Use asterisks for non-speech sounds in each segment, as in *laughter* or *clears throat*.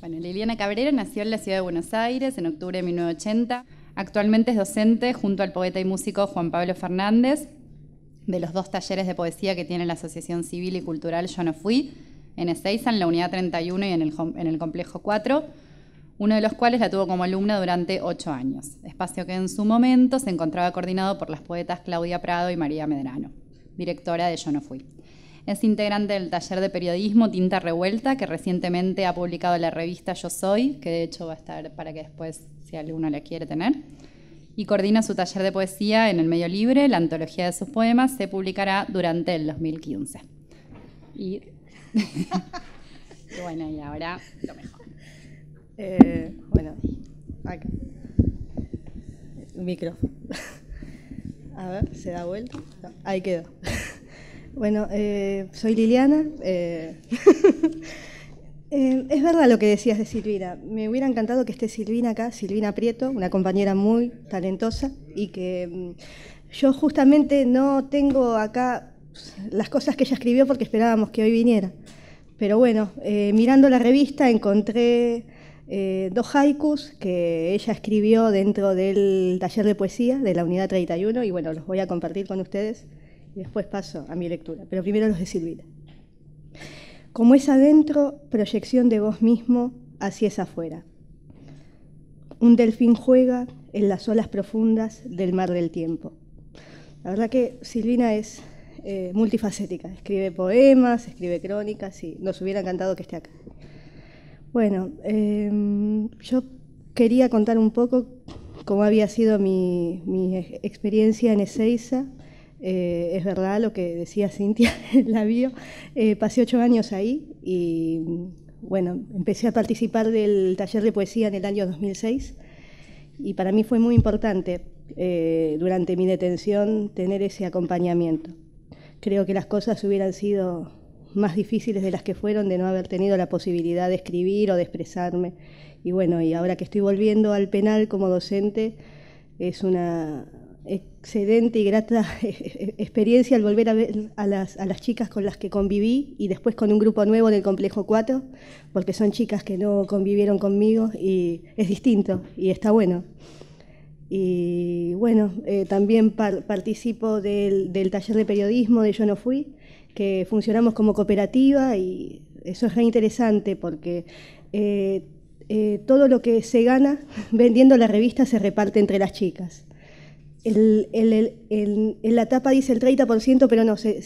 Bueno, Liliana Cabrera nació en la ciudad de Buenos Aires en octubre de 1980. Actualmente es docente junto al poeta y músico Juan Pablo Fernández de los dos talleres de poesía que tiene la Asociación Civil y Cultural Yo No Fui, en Ezeiza, en la Unidad 31 y en el, en el Complejo 4, uno de los cuales la tuvo como alumna durante ocho años, espacio que en su momento se encontraba coordinado por las poetas Claudia Prado y María Medrano, directora de Yo No Fui. Es integrante del taller de periodismo Tinta Revuelta, que recientemente ha publicado la revista Yo Soy, que de hecho va a estar para que después, si alguno la quiere tener. Y coordina su taller de poesía en el medio libre. La antología de sus poemas se publicará durante el 2015. Y, *laughs* bueno, y ahora lo mejor. Eh, bueno, acá. Micrófono. *laughs* A ver, se da vuelta. ahí quedó. *laughs* Bueno, eh, soy Liliana. Eh, *laughs* eh, es verdad lo que decías de Silvina. Me hubiera encantado que esté Silvina acá, Silvina Prieto, una compañera muy talentosa y que mm, yo justamente no tengo acá las cosas que ella escribió porque esperábamos que hoy viniera. Pero bueno, mirando la revista encontré dos haikus que ella escribió dentro del taller de poesía de la unidad 31 y bueno, los voy a compartir con ustedes después paso a mi lectura, pero primero los de Silvina. Como es adentro, proyección de vos mismo, así es afuera. Un delfín juega en las olas profundas del mar del tiempo. La verdad que Silvina es eh, multifacética, escribe poemas, escribe crónicas y nos hubiera encantado que esté acá. Bueno, em, yo quería contar un poco cómo había sido mi, experiencia en Ezeiza eh, es verdad lo que decía Cintia *laughs* en la bio. Eh, pasé ocho años ahí y bueno, empecé a participar del taller de poesía en el año 2006 y para mí fue muy importante eh, durante mi detención tener ese acompañamiento. Creo que las cosas hubieran sido más difíciles de las que fueron de no haber tenido la posibilidad de escribir o de expresarme. Y bueno, y ahora que estoy volviendo al penal como docente, es una, excelente y grata *laughs* experiencia al volver a ver a las, a las, chicas con las que conviví y después con un grupo nuevo en el Complejo 4, porque son chicas que no convivieron conmigo y es distinto y está bueno. Y bueno, eh, también participo del, del, taller de periodismo de Yo No Fui, que funcionamos como cooperativa y eso es re interesante porque eh, eh, todo lo que se gana *laughs* vendiendo la revista se reparte entre las chicas en la tapa dice el 30%, pero no, se,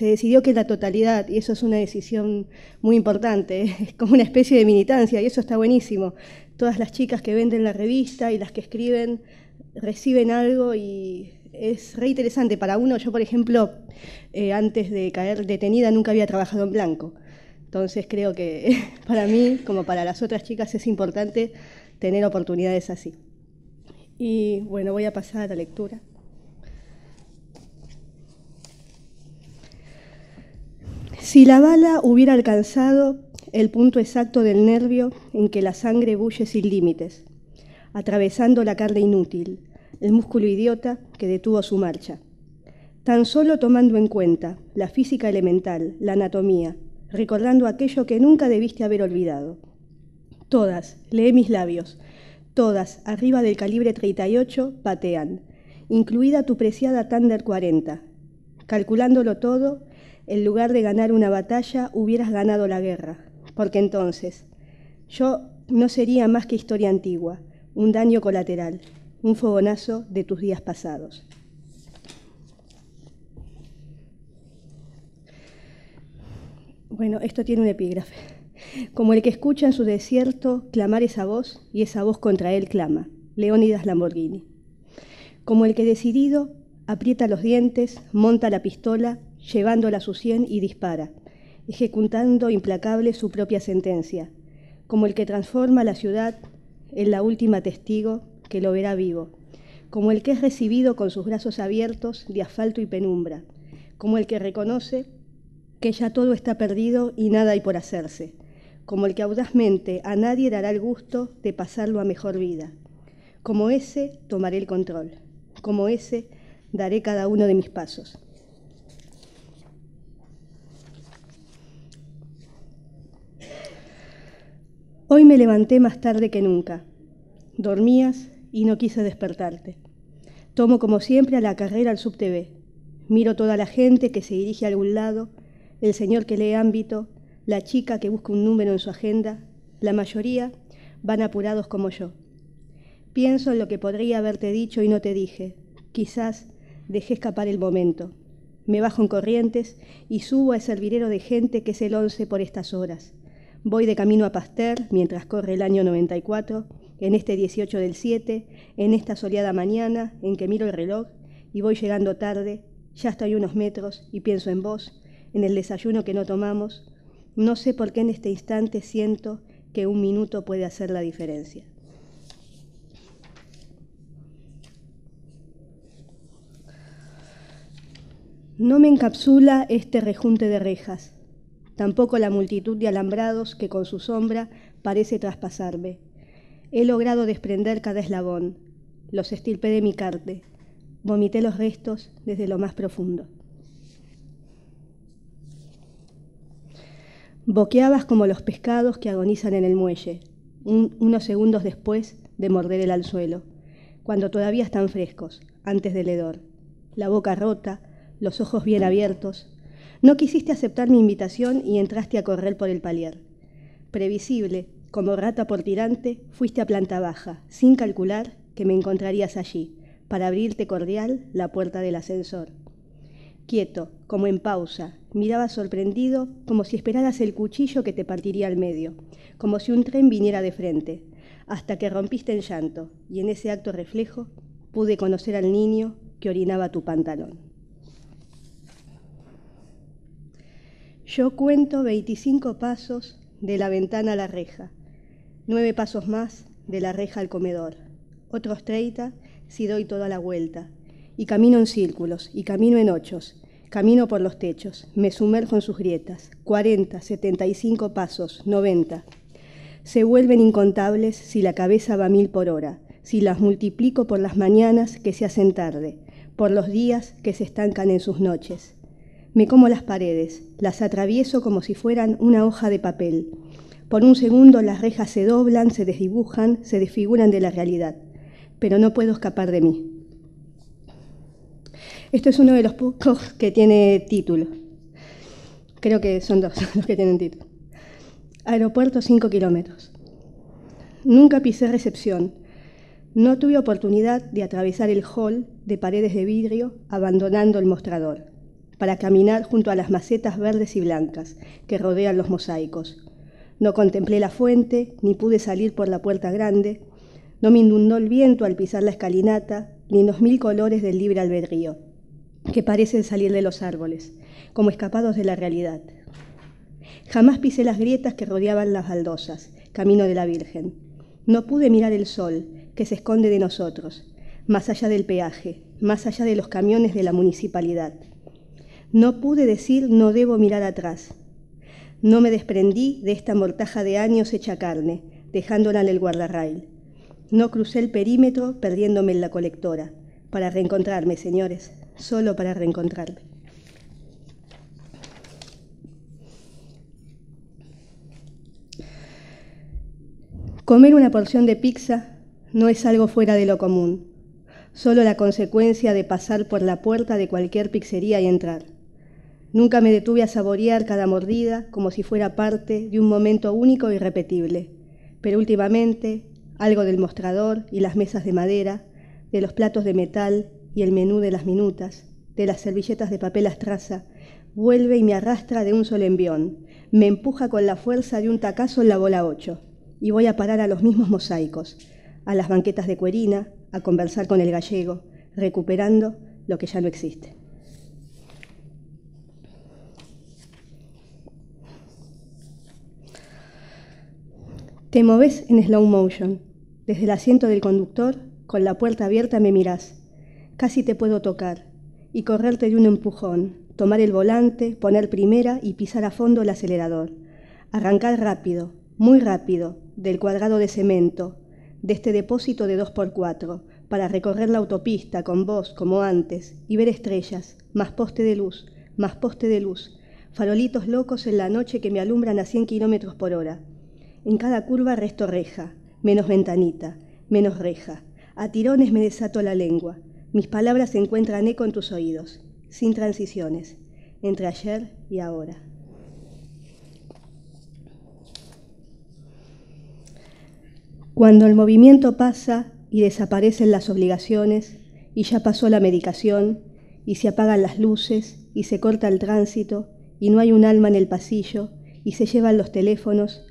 decidió que la totalidad, y eso es una decisión muy importante, *laughs* es como una especie de militancia, y eso está buenísimo. Todas las chicas que venden la revista y las que escriben reciben algo y es re interesante. Para uno, yo por ejemplo, eh, antes de caer detenida nunca había trabajado en blanco. Entonces creo que *laughs* para mí, como para las otras chicas, es importante tener oportunidades así. Y bueno, voy a pasar a la lectura. Si la bala hubiera alcanzado el punto exacto del nervio en que la sangre bulle sin límites, atravesando la carne inútil, el músculo idiota que detuvo su marcha, tan solo tomando en cuenta la física elemental, la anatomía, recordando aquello que nunca debiste haber olvidado. Todas, lee mis labios, Todas, arriba del calibre 38, patean, incluida tu preciada Thunder 40. Calculándolo todo, en lugar de ganar una batalla, hubieras ganado la guerra, porque entonces yo no sería más que historia antigua, un daño colateral, un fogonazo de tus días pasados. Bueno, esto tiene un epígrafe como el que escucha en su desierto clamar esa voz y esa voz contra él clama, Leónidas Lamborghini. Como el que decidido aprieta los dientes, monta la pistola, llevándola a su sien y dispara, ejecutando implacable su propia sentencia, como el que transforma la ciudad en la última testigo que lo verá vivo, como el que es recibido con sus brazos abiertos de asfalto y penumbra, como el que reconoce que ya todo está perdido y nada hay por hacerse, como el que audazmente a nadie dará el gusto de pasarlo a mejor vida. Como ese tomaré el control, como ese daré cada uno de mis pasos. Hoy me levanté más tarde que nunca. Dormías y no quise despertarte. Tomo como siempre a la carrera al SubTV. Miro toda la gente que se dirige a algún lado, el señor que lee ámbito, la chica que busca un número en su agenda, la mayoría van apurados como yo. Pienso en lo que podría haberte dicho y no te dije. Quizás dejé escapar el momento. Me bajo en corrientes y subo a ese hervidero de gente que es el once por estas horas. Voy de camino a Pasteur mientras corre el año 94, en este 18 del 7, en esta soleada mañana en que miro el reloj y voy llegando tarde, ya estoy unos metros y pienso en vos, en el desayuno que no tomamos. No sé por qué en este instante siento que un minuto puede hacer la diferencia. No me encapsula este rejunte de rejas tampoco la multitud de alambrados que con su sombra parece traspasarme. He logrado desprender cada eslabón, los estilpé de mi carte, vomité los restos desde lo más profundo. Boqueabas como los pescados que agonizan en el muelle, unos segundos después de morder el anzuelo, cuando todavía están frescos, antes del hedor, la boca rota, los ojos bien abiertos, no quisiste aceptar mi invitación y entraste a correr por el palier. Previsible, como rata por tirante, fuiste a planta baja, sin calcular que me encontrarías allí, para abrirte cordial la puerta del ascensor. Quieto, como en pausa, mirabas sorprendido, como si esperaras el cuchillo que te partiría al medio, como si un tren viniera de frente, hasta que rompiste en llanto, y en ese acto reflejo pude conocer al niño que orinaba tu pantalón. Yo cuento 25 pasos de la ventana a la reja, nueve pasos más de la reja al comedor, otros 30 si doy toda la vuelta, y camino en círculos, y camino en ochos, camino por los techos, me sumerjo en sus grietas, 40, 75 pasos, 90. Se vuelven incontables si la cabeza va mil por hora, si las multiplico por las mañanas que se hacen tarde, por los días que se estancan en sus noches. Me como las paredes, las atravieso como si fueran una hoja de papel. Por un segundo las rejas se doblan, se desdibujan, se desfiguran de la realidad, pero no puedo escapar de mí. Esto es uno de los pocos que tiene título. Creo que son dos *laughs* los que tienen título. Aeropuerto 5 kilómetros. Nunca pisé recepción. No tuve oportunidad de atravesar el hall de paredes de vidrio abandonando el mostrador para caminar junto a las macetas verdes y blancas que rodean los mosaicos. No contemplé la fuente, ni pude salir por la puerta grande, no me inundó el viento al pisar la escalinata, ni los mil colores del libre albedrío, que parecen salir de los árboles, como escapados de la realidad. Jamás pisé las grietas que rodeaban las baldosas, camino de la Virgen. No pude mirar el sol, que se esconde de nosotros, más allá del peaje, más allá de los camiones de la municipalidad. No pude decir no debo mirar atrás. No me desprendí de esta mortaja de años hecha carne, dejándola en el guardarrail. No crucé el perímetro perdiéndome en la colectora, para reencontrarme, señores, solo para reencontrarme. Comer una porción de pizza no es algo fuera de lo común, solo la consecuencia de pasar por la puerta de cualquier pizzería y entrar. Nunca me detuve a saborear cada mordida como si fuera parte de un momento único e irrepetible. Pero últimamente, algo del mostrador y las mesas de madera, de los platos de metal y el menú de las minutas, de las servilletas de papel astraza, vuelve y me arrastra de un solo envión, me empuja con la fuerza de un tacazo en la bola 8, y voy a parar a los mismos mosaicos, a las banquetas de cuerina, a conversar con el gallego, recuperando lo que ya no existe. Te moves en slow motion. Desde el asiento del conductor, con la puerta abierta, me mirás. Casi te puedo tocar y correrte de un empujón, tomar el volante, poner primera y pisar a fondo el acelerador. Arrancar rápido, muy rápido, del cuadrado de cemento, de este depósito de 2x4, para recorrer la autopista con vos como antes y ver estrellas, más poste de luz, más poste de luz, farolitos locos en la noche que me alumbran a 100 kilómetros por hora En cada curva resto reja, menos ventanita, menos reja. A tirones me desato la lengua. Mis palabras encuentran eco en tus oídos, sin transiciones, entre ayer y ahora. Cuando el movimiento pasa y desaparecen las obligaciones, y ya pasó la medicación, y se apagan las luces, y se corta el tránsito, y no hay un alma en el pasillo, y se llevan los teléfonos,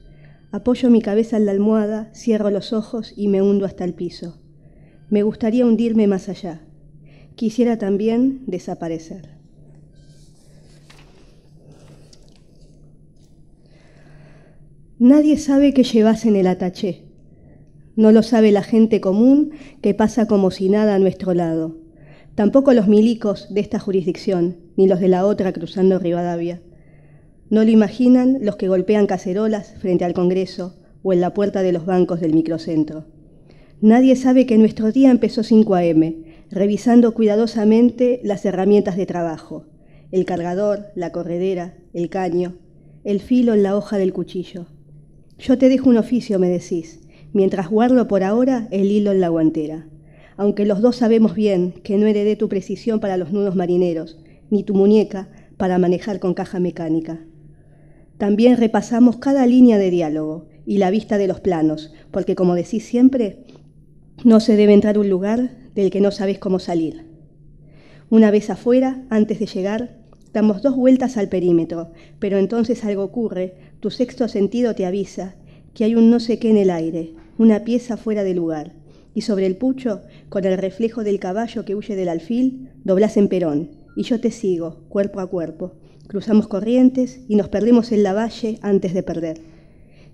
apoyo mi cabeza en la almohada, cierro los ojos y me hundo hasta el piso. Me gustaría hundirme más allá. Quisiera también desaparecer. Nadie sabe qué llevas en el ataché. No lo sabe la gente común que pasa como si nada a nuestro lado. Tampoco los milicos de esta jurisdicción, ni los de la otra cruzando Rivadavia. No lo imaginan los que golpean cacerolas frente al Congreso o en la puerta de los bancos del microcentro. Nadie sabe que nuestro día empezó 5 a.m., revisando cuidadosamente las herramientas de trabajo, el cargador, la corredera, el caño, el filo en la hoja del cuchillo. Yo te dejo un oficio, me decís, mientras guardo por ahora el hilo en la guantera. Aunque los dos sabemos bien que no heredé tu precisión para los nudos marineros, ni tu muñeca para manejar con caja mecánica. También repasamos cada línea de diálogo y la vista de los planos, porque como decís siempre, no se debe entrar un lugar del que no sabes cómo salir. Una vez afuera, antes de llegar, damos dos vueltas al perímetro, pero entonces algo ocurre tu sexto sentido te avisa que hay un no sé qué en el aire, una pieza fuera de lugar. Y sobre el pucho, con el reflejo del caballo que huye del alfil, doblas en perón. Y yo te sigo, cuerpo a cuerpo. Cruzamos corrientes y nos perdemos en la valle antes de perder.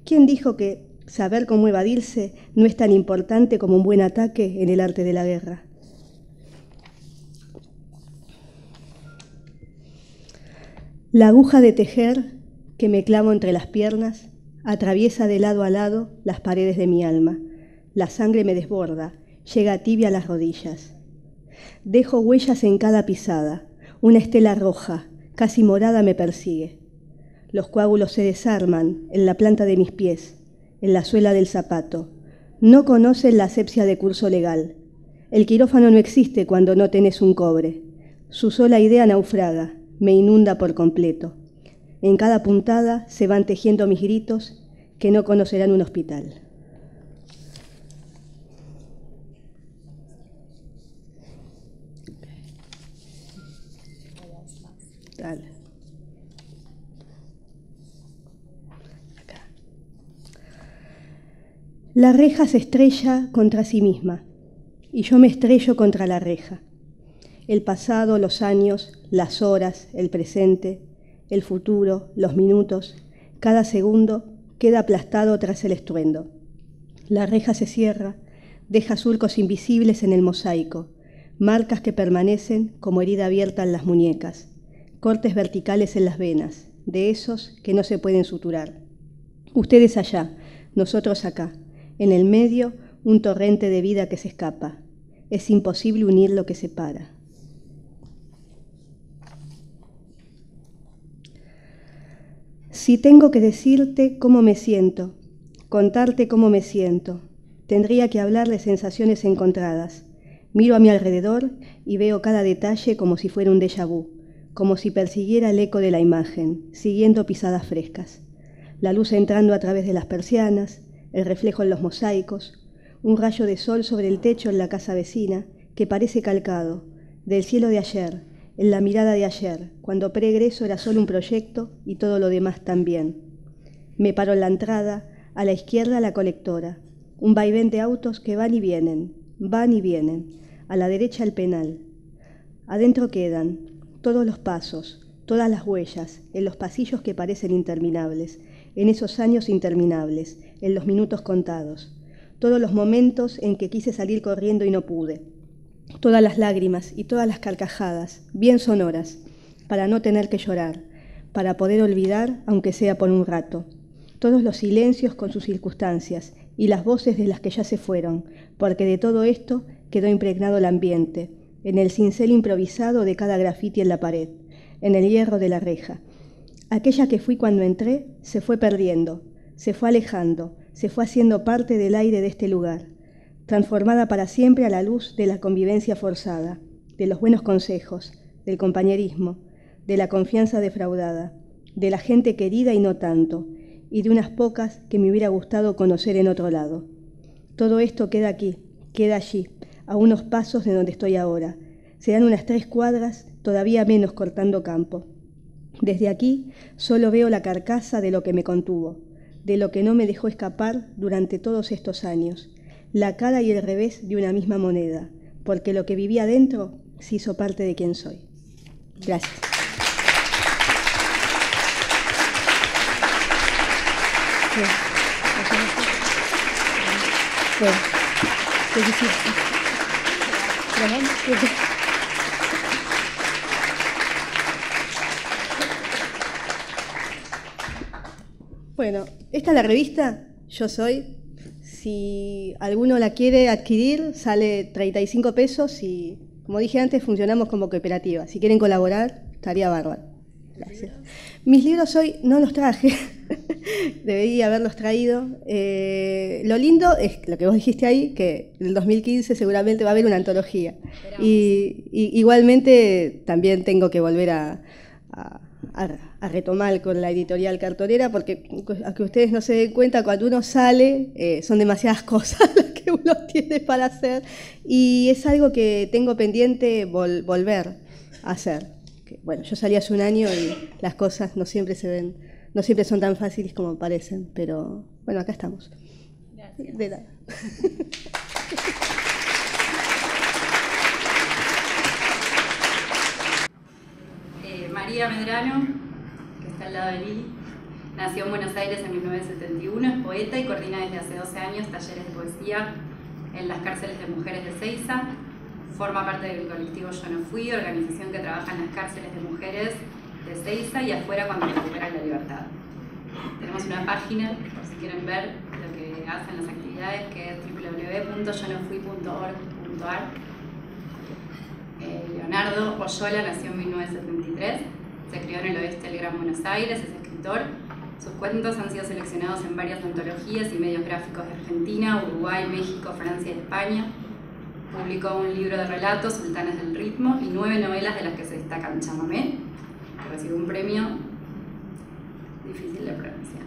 ¿Quién dijo que saber cómo evadirse no es tan importante como un buen ataque en el arte de la guerra? La aguja de tejer que me clavo entre las piernas, atraviesa de lado a lado las paredes de mi alma. La sangre me desborda, llega tibia a las rodillas. Dejo huellas en cada pisada. Una estela roja, casi morada, me persigue. Los coágulos se desarman en la planta de mis pies, en la suela del zapato. No conocen la asepsia de curso legal. El quirófano no existe cuando no tenés un cobre. Su sola idea naufraga, me inunda por completo. En cada puntada se van tejiendo mis gritos que no conocerán un hospital. La reja se estrella contra sí misma y yo me estrello contra la reja. El pasado, los años, las horas, el presente, el futuro, los minutos, cada segundo queda aplastado tras el estruendo. La reja se cierra, deja surcos invisibles en el mosaico, marcas que permanecen como herida abierta en las muñecas, cortes verticales en las venas, de esos que no se pueden suturar. Ustedes allá, nosotros acá, en el medio un torrente de vida que se escapa. Es imposible unir lo que separa. Si tengo que decirte cómo me siento, contarte cómo me siento, tendría que hablar de sensaciones encontradas. Miro a mi alrededor y veo cada detalle como si fuera un déjà vu, como si persiguiera el eco de la imagen, siguiendo pisadas frescas. La luz entrando a través de las persianas, el reflejo en los mosaicos, un rayo de sol sobre el techo en la casa vecina que parece calcado, del cielo de ayer, en la mirada de ayer, cuando pregreso era solo un proyecto y todo lo demás también. Me paro en la entrada, a la izquierda la colectora, un vaivén de autos que van y vienen, van y vienen, a la derecha el penal. Adentro quedan todos los pasos, todas las huellas, en los pasillos que parecen interminables, en esos años interminables, en los minutos contados, todos los momentos en que quise salir corriendo y no pude, todas las lágrimas y todas las carcajadas, bien sonoras, para no tener que llorar, para poder olvidar, aunque sea por un rato, todos los silencios con sus circunstancias y las voces de las que ya se fueron, porque de todo esto quedó impregnado el ambiente, en el cincel improvisado de cada grafiti en la pared, en el hierro de la reja. Aquella que fui cuando entré se fue perdiendo, se fue alejando, se fue haciendo parte del aire de este lugar, transformada para siempre a la luz de la convivencia forzada, de los buenos consejos, del compañerismo, de la confianza defraudada, de la gente querida y no tanto, y de unas pocas que me hubiera gustado conocer en otro lado. Todo esto queda aquí, queda allí, a unos pasos de donde estoy ahora. Serán unas tres cuadras, todavía menos cortando campo. Desde aquí solo veo la carcasa de lo que me contuvo, de lo que no me dejó escapar durante todos estos años, la cara y el revés de una misma moneda, porque lo que vivía dentro se hizo parte de quien soy. Gracias. Bueno, esta es la revista Yo Soy. Si alguno la quiere adquirir, sale 35 pesos y, como dije antes, funcionamos como cooperativa. Si quieren colaborar, estaría bárbaro. Gracias. Mis libros hoy no los traje, *laughs* debería haberlos traído. Eh, lo lindo es lo que vos dijiste ahí, que en el 2015 seguramente va a haber una antología. Y, igualmente también tengo que volver a, retomar con la editorial cartonera, porque a que ustedes no se den cuenta, cuando uno sale eh, son demasiadas *laughs* cosas las que uno *laughs* tiene para hacer y es algo que tengo pendiente volver a hacer bueno, yo salí hace un año y las cosas no siempre se ven, no siempre son tan fáciles como parecen, pero bueno, acá estamos. Gracias. De nada. *laughs* Eh, María Medrano, que está al lado de Lili, nació en Buenos Aires en 1971, es poeta y coordina desde hace 12 años talleres de poesía en las cárceles de mujeres de Ceiza, Forma parte del colectivo Yo No Fui, organización que trabaja en las cárceles de mujeres de Ceiza y afuera cuando recuperan la libertad. Tenemos una página, por si quieren ver lo que hacen las actividades, que es www.yonofui.org.ar. Eh, Leonardo Oyola nació en 1973, se crió en el oeste del Gran Buenos Aires, es escritor. Sus cuentos han sido seleccionados en varias antologías y medios gráficos de Argentina, Uruguay, México, Francia y España Publicó un libro de relatos, Sultanes del Ritmo, y nueve novelas de las que se destacan Chamamé, que recibió un premio difícil de pronunciar.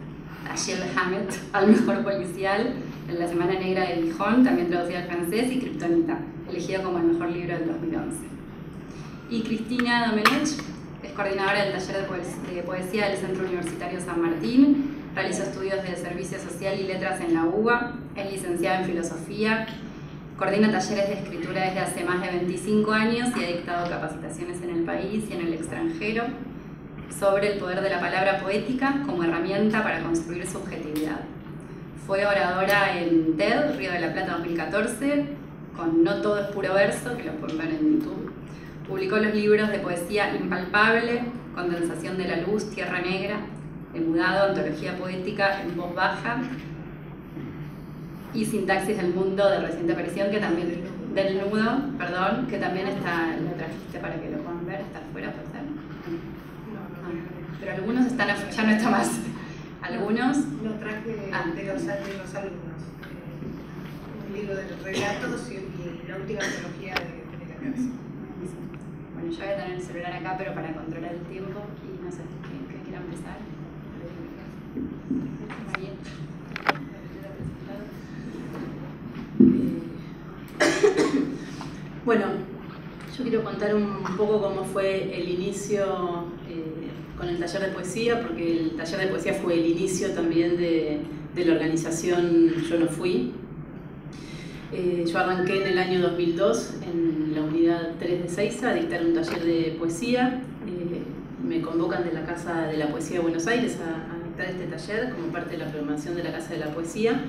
Achille Hammett al mejor policial la Semana Negra de Gijón, también traducida al francés, y Kryptonita, elegido como el mejor libro del 2011. Y Cristina Domenech es coordinadora del taller de poesía del Centro Universitario San Martín, realizó estudios de servicio social y letras en la UBA, es licenciada en filosofía Coordina talleres de escritura desde hace más de 25 años y ha dictado capacitaciones en el país y en el extranjero sobre el poder de la palabra poética como herramienta para construir subjetividad. Fue oradora en TED, Río de la Plata 2014, con No todo es puro verso, que lo pueden ver en YouTube. Publicó los libros de poesía Impalpable, Condensación de la Luz, Tierra Negra, Mudado, Antología Poética en voz baja y Sintaxis del Mundo de reciente aparición, que también, del nudo, perdón, que también está, lo trajiste para que lo puedan ver, está afuera, por ser. pero algunos están ya no está más. Algunos. Lo traje ah. de, los, de los alumnos. un libro de relatos y, la última trilogía de, de la cabeza. Bueno, yo voy a tener el celular acá, pero para controlar el tiempo y no sé qué, qué quiera empezar. Bueno, yo quiero contar un poco cómo fue el inicio eh, con el taller de poesía, porque el taller de poesía fue el inicio también de, la organización Yo No Fui. Eh, yo arranqué en el año 2002 en la unidad 3 de Seiza a dictar un taller de poesía. Eh, me convocan de la Casa de la Poesía de Buenos Aires a, dictar este taller como parte de la programación de la Casa de la Poesía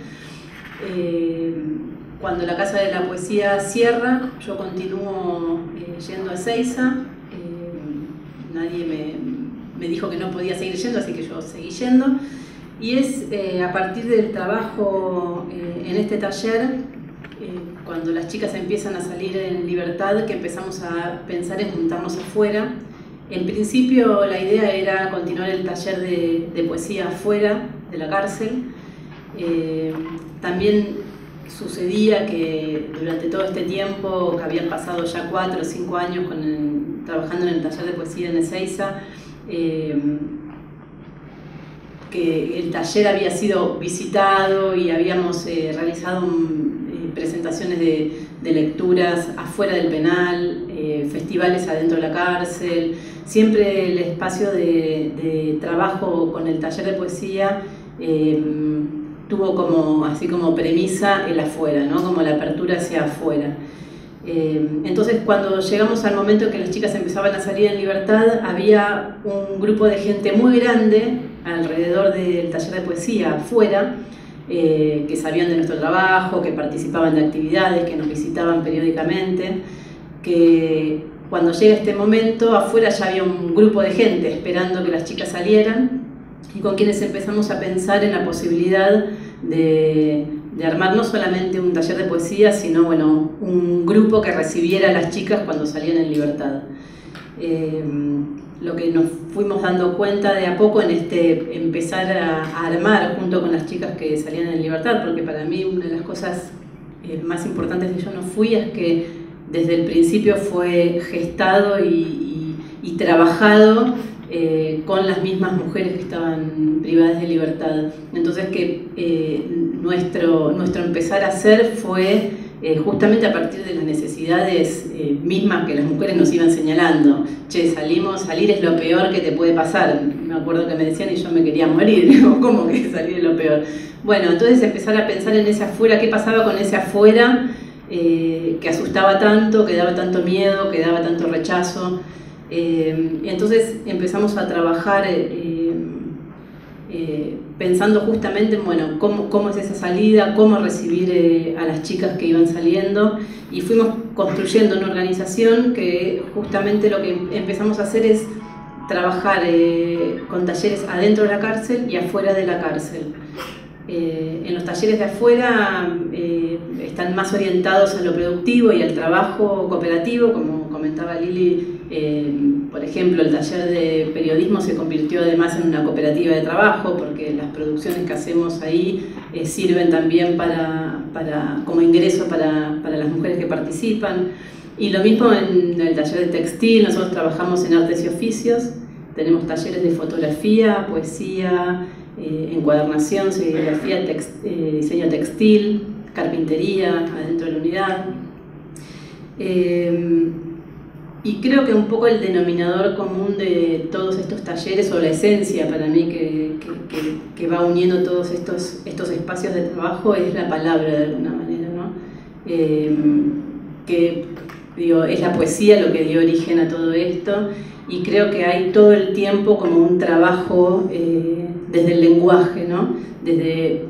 cuando la Casa de la Poesía cierra, yo continúo eh, yendo a Ezeiza. Eh, nadie me, dijo que no podía seguir yendo, así que yo seguí yendo. Y es eh, a partir del trabajo en este taller, cuando las chicas empiezan a salir en libertad, que empezamos a pensar en juntarnos afuera. En principio la idea era continuar el taller de, de poesía afuera de la cárcel, Eh, también sucedía que durante todo este tiempo, que habían pasado ya cuatro o cinco años trabajando en el taller de poesía en Ezeiza, eh, que el taller había sido visitado y habíamos eh, realizado presentaciones de, lecturas afuera del penal, festivales adentro de la cárcel, siempre el espacio de, trabajo con el taller de poesía tuvo como, así como premisa el afuera, ¿no? como la apertura hacia afuera. Eh, entonces cuando llegamos al momento en que las chicas empezaban a salir en libertad, había un grupo de gente muy grande alrededor del taller de poesía afuera, eh, que sabían de nuestro trabajo, que participaban de actividades, que nos visitaban periódicamente, que cuando llega este momento afuera ya había un grupo de gente esperando que las chicas salieran y con quienes empezamos a pensar en la posibilidad de, armar no solamente un taller de poesía, sino bueno, un grupo que recibiera a las chicas cuando salían en libertad. Eh, lo que nos fuimos dando cuenta de a poco en este empezar a, armar junto con las chicas que salían en libertad, porque para mí una de las cosas eh, más importantes de Yo no fui es que desde el principio fue gestado y trabajado eh, con las mismas mujeres que estaban privadas de libertad. Entonces que eh, nuestro, nuestro empezar a hacer fue eh, justamente a partir de las necesidades mismas que las mujeres nos iban señalando. Che, salimos, salir es lo peor que te puede pasar. Me acuerdo que me decían y yo me quería morir, *laughs* ¿cómo que salir es lo peor? Bueno, entonces empezar a pensar en ese afuera, qué pasaba con ese afuera que asustaba tanto, que daba tanto miedo, que daba tanto rechazo. Eh, entonces empezamos a trabajar eh, eh, pensando justamente en bueno, cómo, cómo, es esa salida, cómo recibir a las chicas que iban saliendo y fuimos construyendo una organización que justamente lo que empezamos a hacer es trabajar con talleres adentro de la cárcel y afuera de la cárcel. en los talleres de afuera están más orientados a lo productivo y al trabajo cooperativo, como comentaba Lili, eh, por ejemplo, el taller de periodismo se convirtió además en una cooperativa de trabajo porque las producciones que hacemos ahí eh, sirven también para, para, como ingreso para, para, las mujeres que participan. Y lo mismo en el taller de textil, nosotros trabajamos en artes y oficios, tenemos talleres de fotografía, poesía, eh, encuadernación, serigrafía, diseño textil, carpintería adentro de la unidad. Y creo que un poco el denominador común de todos estos talleres, o la esencia para mí que, que, va uniendo todos estos, estos espacios de trabajo, es la palabra de alguna manera, ¿no? Eh, que digo, es la poesía lo que dio origen a todo esto, y creo que hay todo el tiempo como un trabajo eh, desde el lenguaje, ¿no? Desde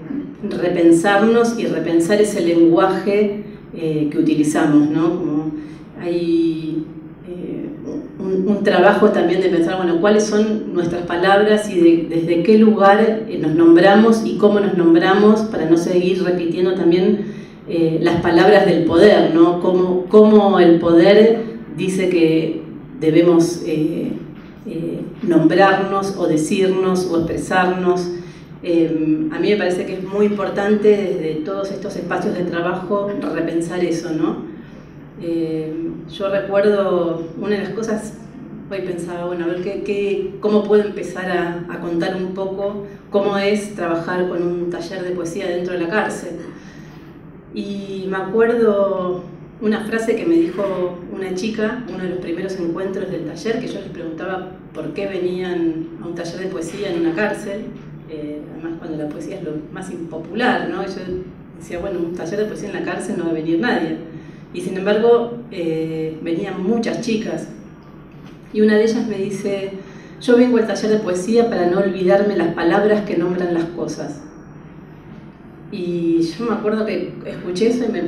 repensarnos y repensar ese lenguaje eh, que utilizamos, ¿no? Como hay un, trabajo también de pensar, bueno, cuáles son nuestras palabras y desde qué lugar eh, nos nombramos y cómo nos nombramos para no seguir repitiendo también eh, las palabras del poder, ¿no? Cómo, cómo, el poder dice que debemos eh, nombrarnos o decirnos o expresarnos. a mí me parece que es muy importante desde todos estos espacios de trabajo repensar eso, ¿no? Eh, yo recuerdo una de las cosas, hoy pensaba, bueno, a ver qué, cómo puedo empezar a, contar un poco cómo es trabajar con un taller de poesía dentro de la cárcel. Y me acuerdo una frase que me dijo una chica, uno de los primeros encuentros del taller, que yo les preguntaba por qué venían a un taller de poesía en una cárcel, eh, además cuando la poesía es lo más impopular, ¿no? yo decía, bueno, un taller de poesía en la cárcel no va a venir nadie. Y sin embargo, eh, venían muchas chicas. Y una de ellas me dice, yo vengo al taller de poesía para no olvidarme las palabras que nombran las cosas. Y yo me acuerdo que escuché eso y me,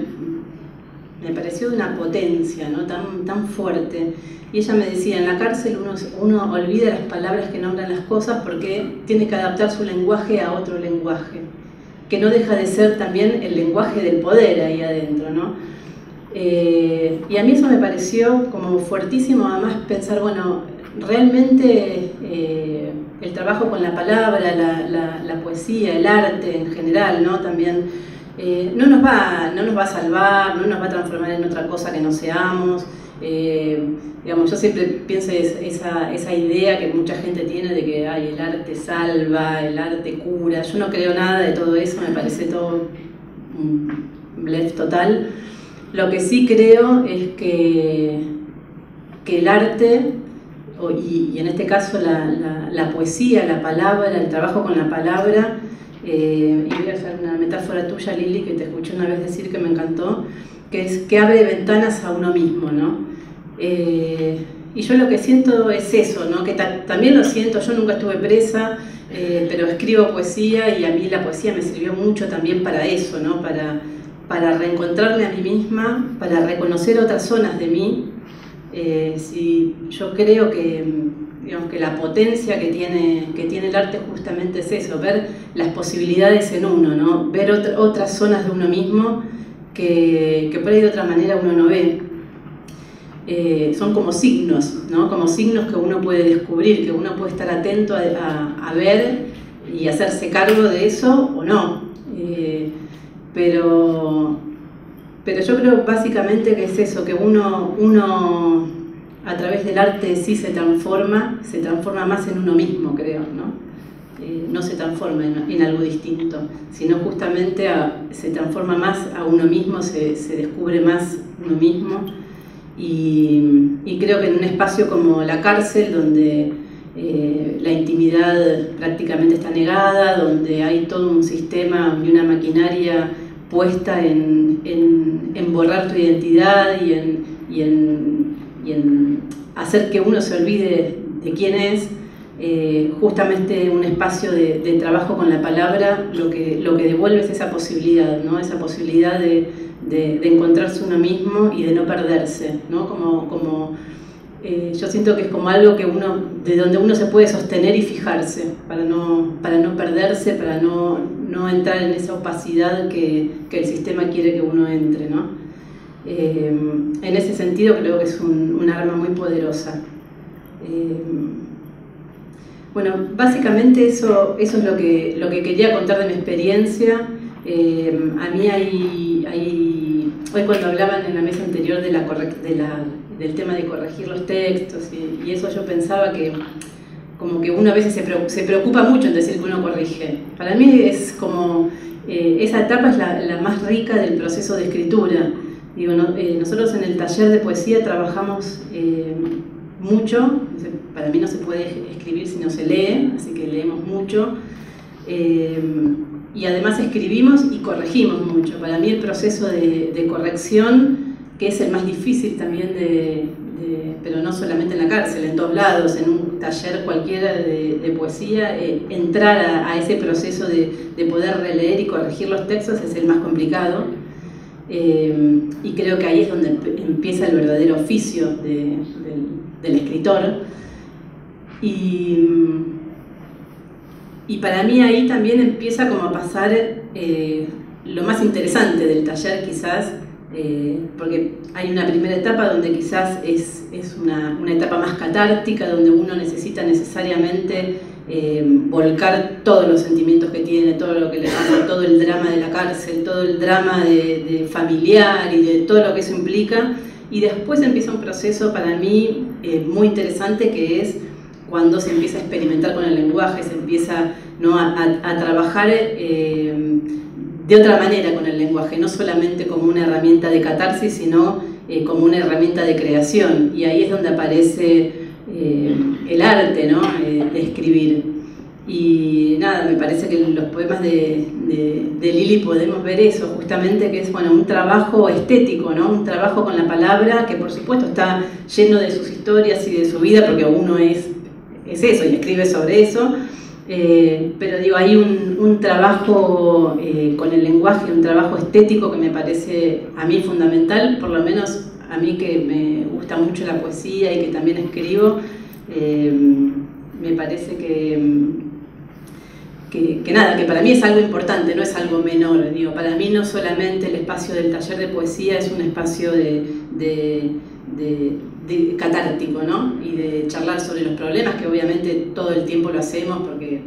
me pareció de una potencia ¿no? tan, tan fuerte. Y ella me decía, en la cárcel uno, uno olvida las palabras que nombran las cosas porque tiene que adaptar su lenguaje a otro lenguaje, que no deja de ser también el lenguaje del poder ahí adentro. ¿no? Eh, y a mí eso me pareció como fuertísimo, además pensar, bueno, realmente eh, el trabajo con la palabra, la, poesía, el arte en general, ¿no? También eh, no, nos va, no nos va a salvar, no nos va a transformar en otra cosa que no seamos. Eh, digamos, yo siempre pienso esa, esa idea que mucha gente tiene de que el arte salva, el arte cura. Yo no creo nada de todo eso, me parece todo un blef total. Lo que sí creo es que, que el arte y, en este caso la, poesía, la palabra, el trabajo con la palabra, eh, y voy a hacer una metáfora tuya, Lili, que te escuché una vez decir que me encantó, que es que abre ventanas a uno mismo, ¿no? Eh, y yo lo que siento es eso, ¿no? que también lo siento, yo nunca estuve presa, eh, pero escribo poesía y a mí la poesía me sirvió mucho también para eso, ¿no? para, para reencontrarme a mí misma, para reconocer otras zonas de mí eh, si yo creo que, que la potencia que tiene, que tiene el arte justamente es eso, ver las posibilidades en uno, ¿no? ver otras zonas de uno mismo que, que, por ahí de otra manera uno no ve. Eh, son como signos, ¿no? como signos que uno puede descubrir, que uno puede estar atento a, ver y hacerse cargo de eso o no. Eh, pero pero yo creo básicamente que es eso, que uno, uno a través del arte sí se transforma, se transforma más en uno mismo, creo, ¿no? Eh, no se transforma en, algo distinto, sino justamente se transforma más a uno mismo, se, descubre más uno mismo. Y, creo que en un espacio como la cárcel, donde eh, la intimidad prácticamente está negada, donde hay todo un sistema y una maquinaria puesta en, en, borrar tu identidad y en, y en, hacer que uno se olvide de quién es, eh, justamente un espacio de, trabajo con la palabra lo que, lo que devuelve es esa posibilidad, ¿no? esa posibilidad de, de, encontrarse uno mismo y de no perderse, ¿no? como, como eh, yo siento que es como algo que uno, de donde uno se puede sostener y fijarse, para no, para no perderse, para no, no entrar en esa opacidad que, que, el sistema quiere que uno entre. ¿no? Eh, en ese sentido creo que es un, arma muy poderosa. Eh, bueno, básicamente eso, eso es lo que, lo que quería contar de mi experiencia. a mí hay, hoy cuando hablaban en la mesa anterior del tema de corregir los textos y, eso yo pensaba que como que uno a veces se preocupa mucho en decir que uno corrige. Para mí es como, eh, esa etapa es la, más rica del proceso de escritura. Digo, eh, nosotros en el taller de poesía trabajamos eh, mucho, para mí no se puede escribir si no se lee, así que leemos mucho. y además escribimos y corregimos mucho. Para mí el proceso de, de corrección que es el más difícil también de, pero no solamente en la cárcel, en todos lados, en un taller cualquiera de, poesía, eh, entrar a, ese proceso de, poder releer y corregir los textos es el más complicado. Eh, y creo que ahí es donde empieza el verdadero oficio del, escritor. Y, para mí ahí también empieza como a pasar eh, lo más interesante del taller quizás, eh, porque hay una primera etapa donde quizás es, es una, una, etapa más catártica, donde uno necesita necesariamente eh, volcar todos los sentimientos que tiene, todo lo que le pasa, todo el drama de la cárcel, todo el drama de, familiar y de todo lo que eso implica. Y después empieza un proceso para mí eh, muy interesante que es cuando se empieza a experimentar con el lenguaje, se empieza ¿no? a, a, trabajar de otra manera con el lenguaje, no solamente como una herramienta de catarsis, sino eh, como una herramienta de creación. Y ahí es donde aparece eh, el arte ¿no? Eh, de escribir. Y nada, me parece que en los poemas de, de, Lili podemos ver eso, justamente que es bueno, un trabajo estético, ¿no? un trabajo con la palabra que por supuesto está lleno de sus historias y de su vida, porque uno es, es eso y escribe sobre eso, eh, pero digo, hay un, trabajo eh, con el lenguaje, un trabajo estético que me parece a mí fundamental, por lo menos a mí que me gusta mucho la poesía y que también escribo, eh, me parece que, que, nada, que para mí es algo importante, no es algo menor. Digo, para mí no solamente el espacio del taller de poesía es un espacio de de, catártico, ¿no? Y de charlar sobre los problemas, que obviamente todo el tiempo lo hacemos porque eh,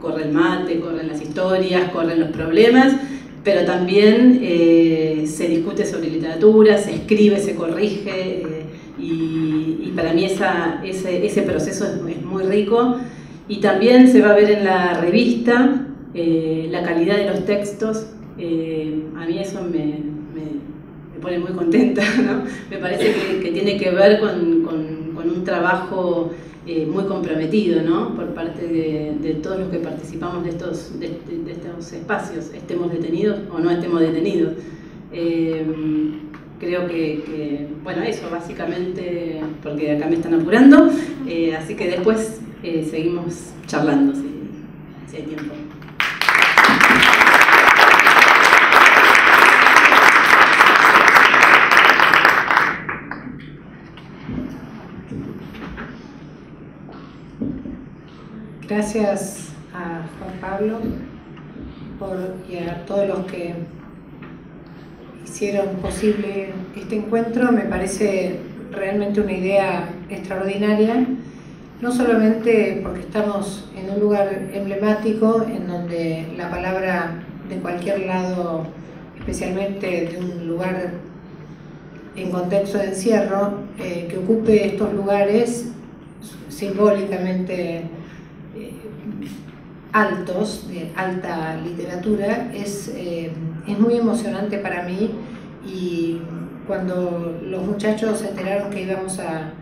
corre el mate, corren las historias, corren los problemas, pero también eh, se discute sobre literatura, se escribe, se corrige, eh, y, para mí esa, ese, ese, proceso es, muy rico. Y también se va a ver en la revista la calidad de los textos. a mí eso me pone muy contenta, *laughs* ¿no? Me parece que, tiene que ver con, con, un trabajo eh, muy comprometido, ¿no? Por parte de, todos los que participamos de estos, de, estos espacios, estemos detenidos o no estemos detenidos. Eh, creo que, bueno, eso básicamente, porque acá me están apurando, eh, así que después seguimos charlando, si, si hay tiempo. Gracias a Juan Pablo y a todos los que hicieron posible este encuentro. Me parece realmente una idea extraordinaria, no solamente porque estamos en un lugar emblemático en donde la palabra de cualquier lado, especialmente de un lugar en contexto de encierro, eh, que ocupe estos lugares simbólicamente altos, de alta literatura, es, eh, es muy emocionante para mí y cuando los muchachos se enteraron que íbamos a,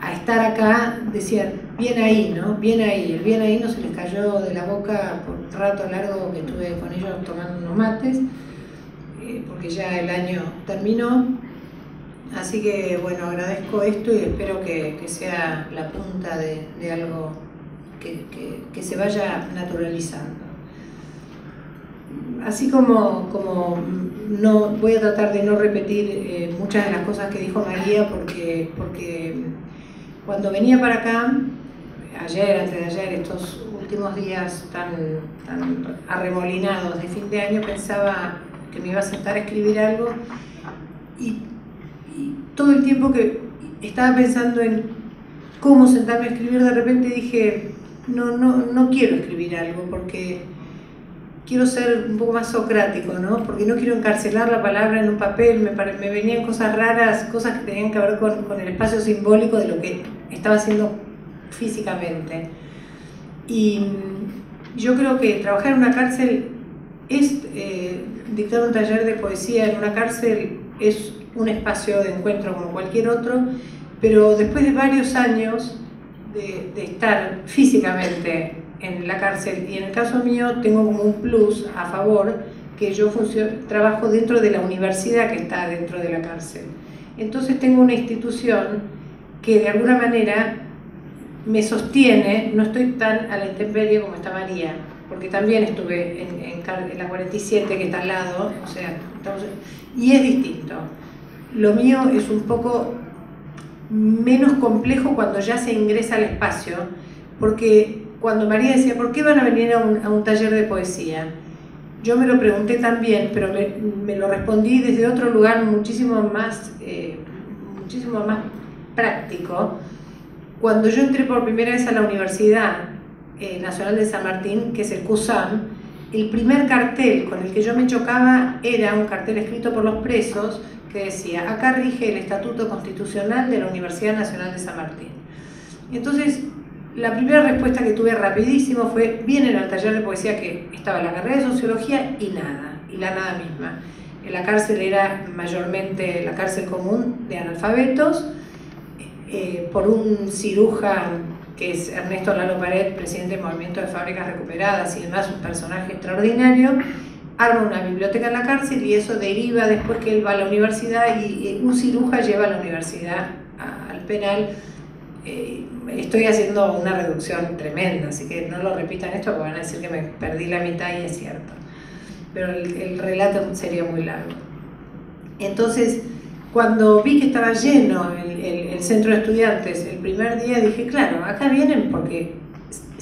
a, estar acá, decían, bien ahí, ¿no? Bien ahí. El bien ahí no se les cayó de la boca por un rato largo que estuve con ellos tomando unos mates, eh, porque ya el año terminó. Así que bueno, agradezco esto y espero que, que sea la punta de, de algo que, se vaya naturalizando. Así como, como no, voy a tratar de no repetir eh, muchas de las cosas que dijo María, porque, porque cuando venía para acá, ayer, antes de ayer, estos últimos días tan, tan arremolinados de fin de año, pensaba que me iba a sentar a escribir algo y todo el tiempo que estaba pensando en cómo sentarme a escribir, de repente dije, no, no, no quiero escribir algo porque quiero ser un poco más socrático, ¿no? Porque no quiero encarcelar la palabra en un papel, me, me venían cosas raras, cosas que tenían que ver con, con, el espacio simbólico de lo que estaba haciendo físicamente. Y yo creo que trabajar en una cárcel es, eh, dictar un taller de poesía en una cárcel es un espacio de encuentro como cualquier otro, pero después de varios años de, estar físicamente en la cárcel y en el caso mío tengo como un plus a favor que yo trabajo dentro de la universidad que está dentro de la cárcel. Entonces tengo una institución que de alguna manera me sostiene, no estoy tan a la intemperie como está María, porque también estuve en, en, la 47 que está al lado, o sea, y es distinto. Lo mío es un poco menos complejo cuando ya se ingresa al espacio, porque cuando María decía, ¿por qué van a venir a un, taller de poesía? Yo me lo pregunté también, pero me, lo respondí desde otro lugar muchísimo más, eh, muchísimo más práctico. Cuando yo entré por primera vez a la Universidad eh, Nacional de San Martín, que es el CUSAM, el primer cartel con el que yo me chocaba era un cartel escrito por los presos que decía, acá rige el Estatuto Constitucional de la Universidad Nacional de San Martín. Y entonces, la primera respuesta que tuve rapidísimo fue, bien en el taller de poesía que estaba la carrera de Sociología y nada, y la nada misma. La cárcel era mayormente la cárcel común de analfabetos, eh, por un cirujano que es Ernesto Lalo Pared, presidente del Movimiento de Fábricas Recuperadas y además un personaje extraordinario, arma una biblioteca en la cárcel y eso deriva después que él va a la universidad y un cirujano lleva a la universidad al penal. Eh, estoy haciendo una reducción tremenda, así que no lo repitan esto porque van a decir que me perdí la mitad y es cierto. Pero el, relato sería muy largo. Entonces, cuando vi que estaba lleno el centro de estudiantes el primer día, dije, claro, acá vienen porque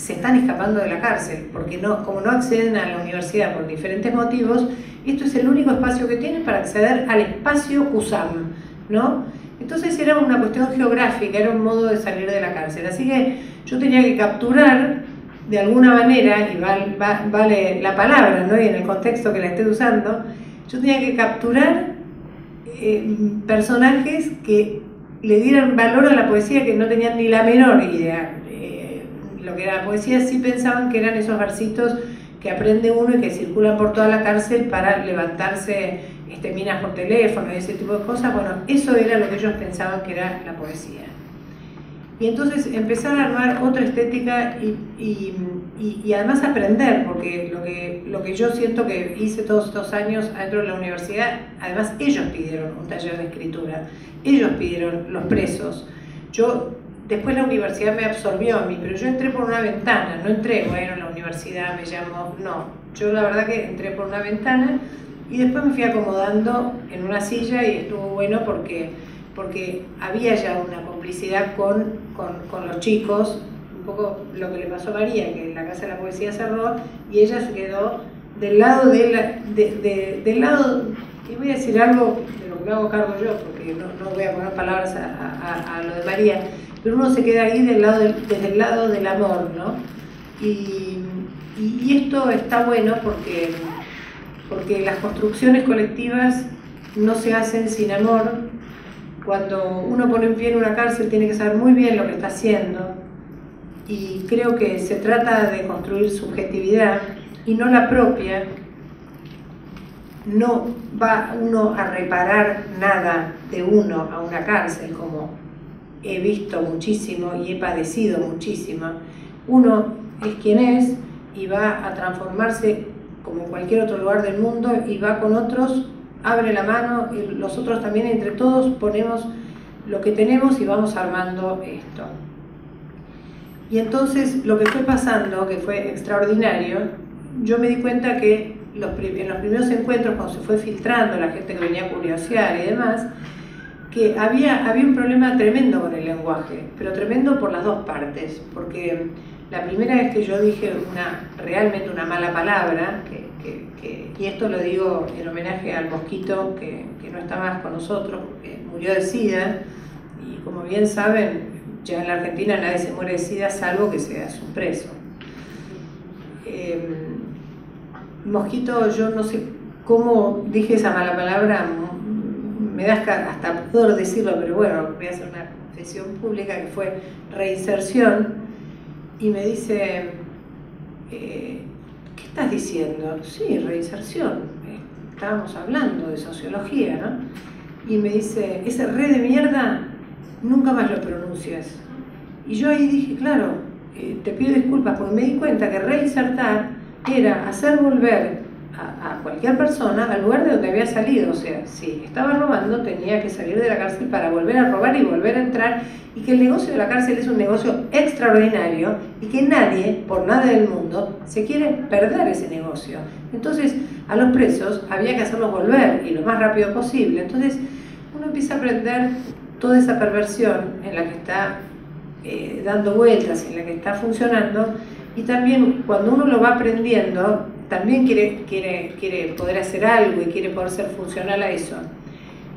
se están escapando de la cárcel, porque no, como no acceden a la universidad por diferentes motivos, esto es el único espacio que tienen para acceder al espacio USAM, ¿no? Entonces era una cuestión geográfica, era un modo de salir de la cárcel. Así que yo tenía que capturar de alguna manera, y vale, la palabra, ¿no? y en el contexto que la esté usando, yo tenía que capturar eh, personajes que le dieran valor a la poesía que no tenían ni la menor idea. Lo que era la poesía sí pensaban que eran esos versitos que aprende uno y que circulan por toda la cárcel para levantarse este, minas por teléfono y ese tipo de cosas. Bueno, eso era lo que ellos pensaban que era la poesía. Y entonces empezar a armar otra estética y, y, además aprender, porque lo que, lo que yo siento que hice todos estos años dentro de la universidad, además ellos pidieron un taller de escritura, ellos pidieron los presos. Yo, después la universidad me absorbió a mí, pero yo entré por una ventana, no entré, bueno, la universidad me llamó, no, yo la verdad que entré por una ventana y después me fui acomodando en una silla y estuvo bueno porque porque había ya una complicidad con, con, los chicos, un poco lo que le pasó a María, que la Casa de la Poesía cerró y ella se quedó del lado de la, de, del lado, y voy a decir algo de lo que me hago cargo yo, porque no, no voy a poner palabras a, a, lo de María, pero uno se queda ahí desde el lado del amor, ¿no? Y, y, esto está bueno porque, porque las construcciones colectivas no se hacen sin amor, cuando uno pone en pie en una cárcel tiene que saber muy bien lo que está haciendo y creo que se trata de construir subjetividad y no la propia. No va uno a reparar nada de uno a una cárcel, como he visto muchísimo y he padecido muchísimo. Uno es quien es y va a transformarse como cualquier otro lugar del mundo y va con otros abre la mano y los otros también entre todos ponemos lo que tenemos y vamos armando esto. Y entonces lo que fue pasando, que fue extraordinario, yo me di cuenta que los, en los primeros encuentros, cuando se fue filtrando la gente que venía a curiosear y demás, que había, había un problema tremendo con el lenguaje, pero tremendo por las dos partes, porque la primera vez que yo dije una, realmente una mala palabra, que y esto lo digo en homenaje al mosquito que, no está más con nosotros, porque murió de SIDA, y como bien saben, ya en la Argentina nadie se muere de SIDA salvo que seas un preso. Em, mosquito, yo no sé cómo dije esa mala palabra, me da hasta poder decirlo, pero bueno, voy a hacer una confesión pública que fue reinserción, y me dice, eh, ¿qué estás diciendo? Sí, reinserción. Eh, estábamos hablando de sociología, ¿no? Y me dice, ese re de mierda, nunca más lo pronuncias. Y yo ahí dije, claro, eh, te pido disculpas porque me di cuenta que reinsertar era hacer volver a, cualquier persona al lugar de donde había salido. O sea, si estaba robando, tenía que salir de la cárcel para volver a robar y volver a entrar. Y que el negocio de la cárcel es un negocio extraordinario y que nadie, por nada del mundo, se quiere perder ese negocio. Entonces, a los presos había que hacerlos volver y lo más rápido posible. Entonces, uno empieza a aprender toda esa perversión en la que está eh, dando vueltas, en la que está funcionando. Y también cuando uno lo va aprendiendo, también quiere, quiere, quiere poder hacer algo y quiere poder ser funcional a eso.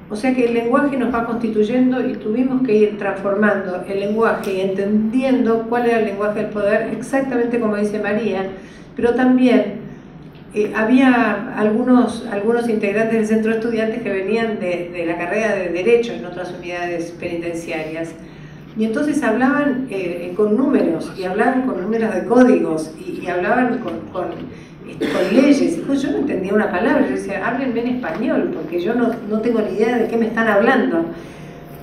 O sea que el lenguaje nos va constituyendo y tuvimos que ir transformando el lenguaje y entendiendo cuál era el lenguaje del poder, exactamente como dice María, pero también eh, había algunos, algunos integrantes del centro de estudiantes que venían de, de, la carrera de Derecho en otras unidades penitenciarias. Y entonces hablaban eh, con números, y hablaban con números de códigos, y, hablaban con, con leyes. Y yo no entendía una palabra, yo decía, háblenme en español, porque yo no, no tengo ni idea de qué me están hablando.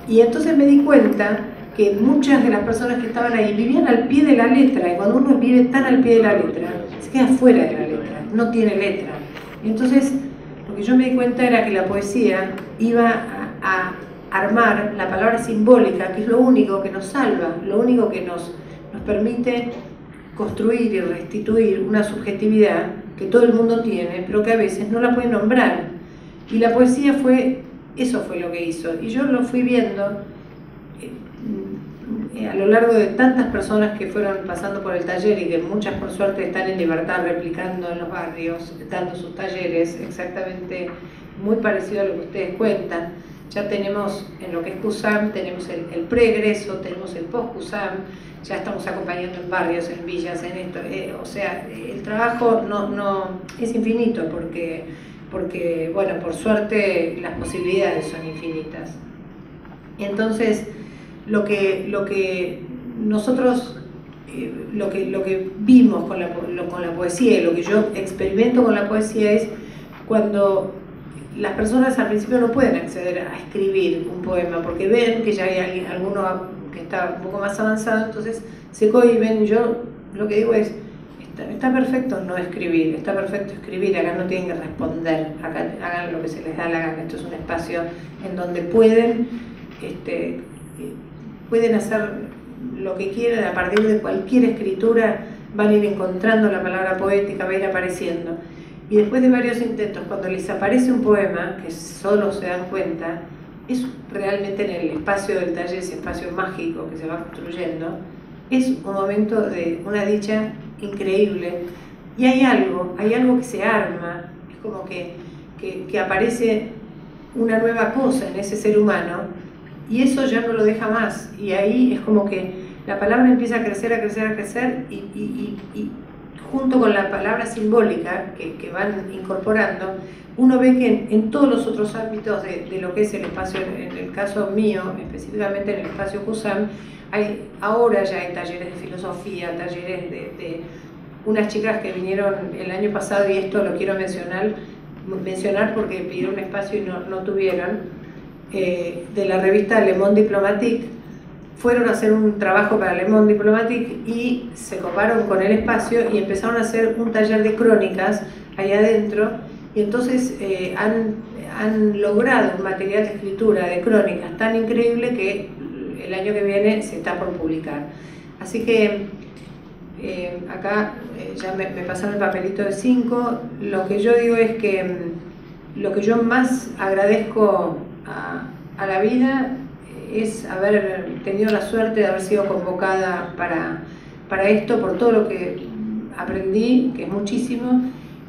Y entonces me di cuenta que muchas de las personas que estaban ahí vivían al pie de la letra, y cuando uno vive tan al pie de la letra, se queda fuera de la letra, no tiene letra. Y entonces lo que yo me di cuenta era que la poesía iba a armar la palabra simbólica, que es lo único que nos salva, lo único que nos, nos permite construir y restituir una subjetividad que todo el mundo tiene, pero que a veces no la puede nombrar. Y la poesía fue, eso fue lo que hizo. Y yo lo fui viendo eh, a lo largo de tantas personas que fueron pasando por el taller y que muchas por suerte están en libertad replicando en los barrios, dando sus talleres, exactamente muy parecido a lo que ustedes cuentan. Ya tenemos en lo que es CUSAM, tenemos el, el preegreso, tenemos el post-CUSAM, ya estamos acompañando en barrios, en villas, en esto. Eh, o sea, el trabajo no, no es infinito porque, porque, bueno, por suerte las posibilidades son infinitas. Entonces, lo que, lo que nosotros, eh, lo, que, lo que vimos con la, con la poesía y lo que yo experimento con la poesía es cuando las personas al principio no pueden acceder a escribir un poema porque ven que ya hay alguien, alguno que está un poco más avanzado, entonces se cohiben. Yo lo que digo es, está, perfecto no escribir, está perfecto escribir, acá no tienen que responder, acá hagan lo que se les da la gana, esto es un espacio en donde pueden, este, pueden hacer lo que quieran a partir de cualquier escritura, van a ir encontrando la palabra poética, va a ir apareciendo. Y después de varios intentos, cuando les aparece un poema, que solo se dan cuenta, es realmente en el espacio del taller, ese espacio mágico que se va construyendo, es un momento de una dicha increíble. Y hay algo, hay algo que se arma, es como que, que, aparece una nueva cosa en ese ser humano y eso ya no lo deja más. Y ahí es como que la palabra empieza a crecer, a crecer, a crecer y, junto con la palabra simbólica que, van incorporando, uno ve que en, todos los otros ámbitos de, lo que es el espacio, en el caso mío, específicamente en el espacio CUSAM, hay, ahora ya hay talleres de filosofía, talleres de, unas chicas que vinieron el año pasado, y esto lo quiero mencionar, mencionar porque pidieron un espacio y no, tuvieron, eh, de la revista Le Monde Diplomatique, fueron a hacer un trabajo para Le Monde Diplomatique y se coparon con el espacio y empezaron a hacer un taller de crónicas ahí adentro y entonces eh, han, han, logrado un material de escritura de crónicas tan increíble que el año que viene se está por publicar. Así que eh, acá eh, ya me, pasaron el papelito de 5, lo que yo digo es que mm, lo que yo más agradezco a, a la vida es haber tenido la suerte de haber sido convocada para, para esto, por todo lo que aprendí, que es muchísimo,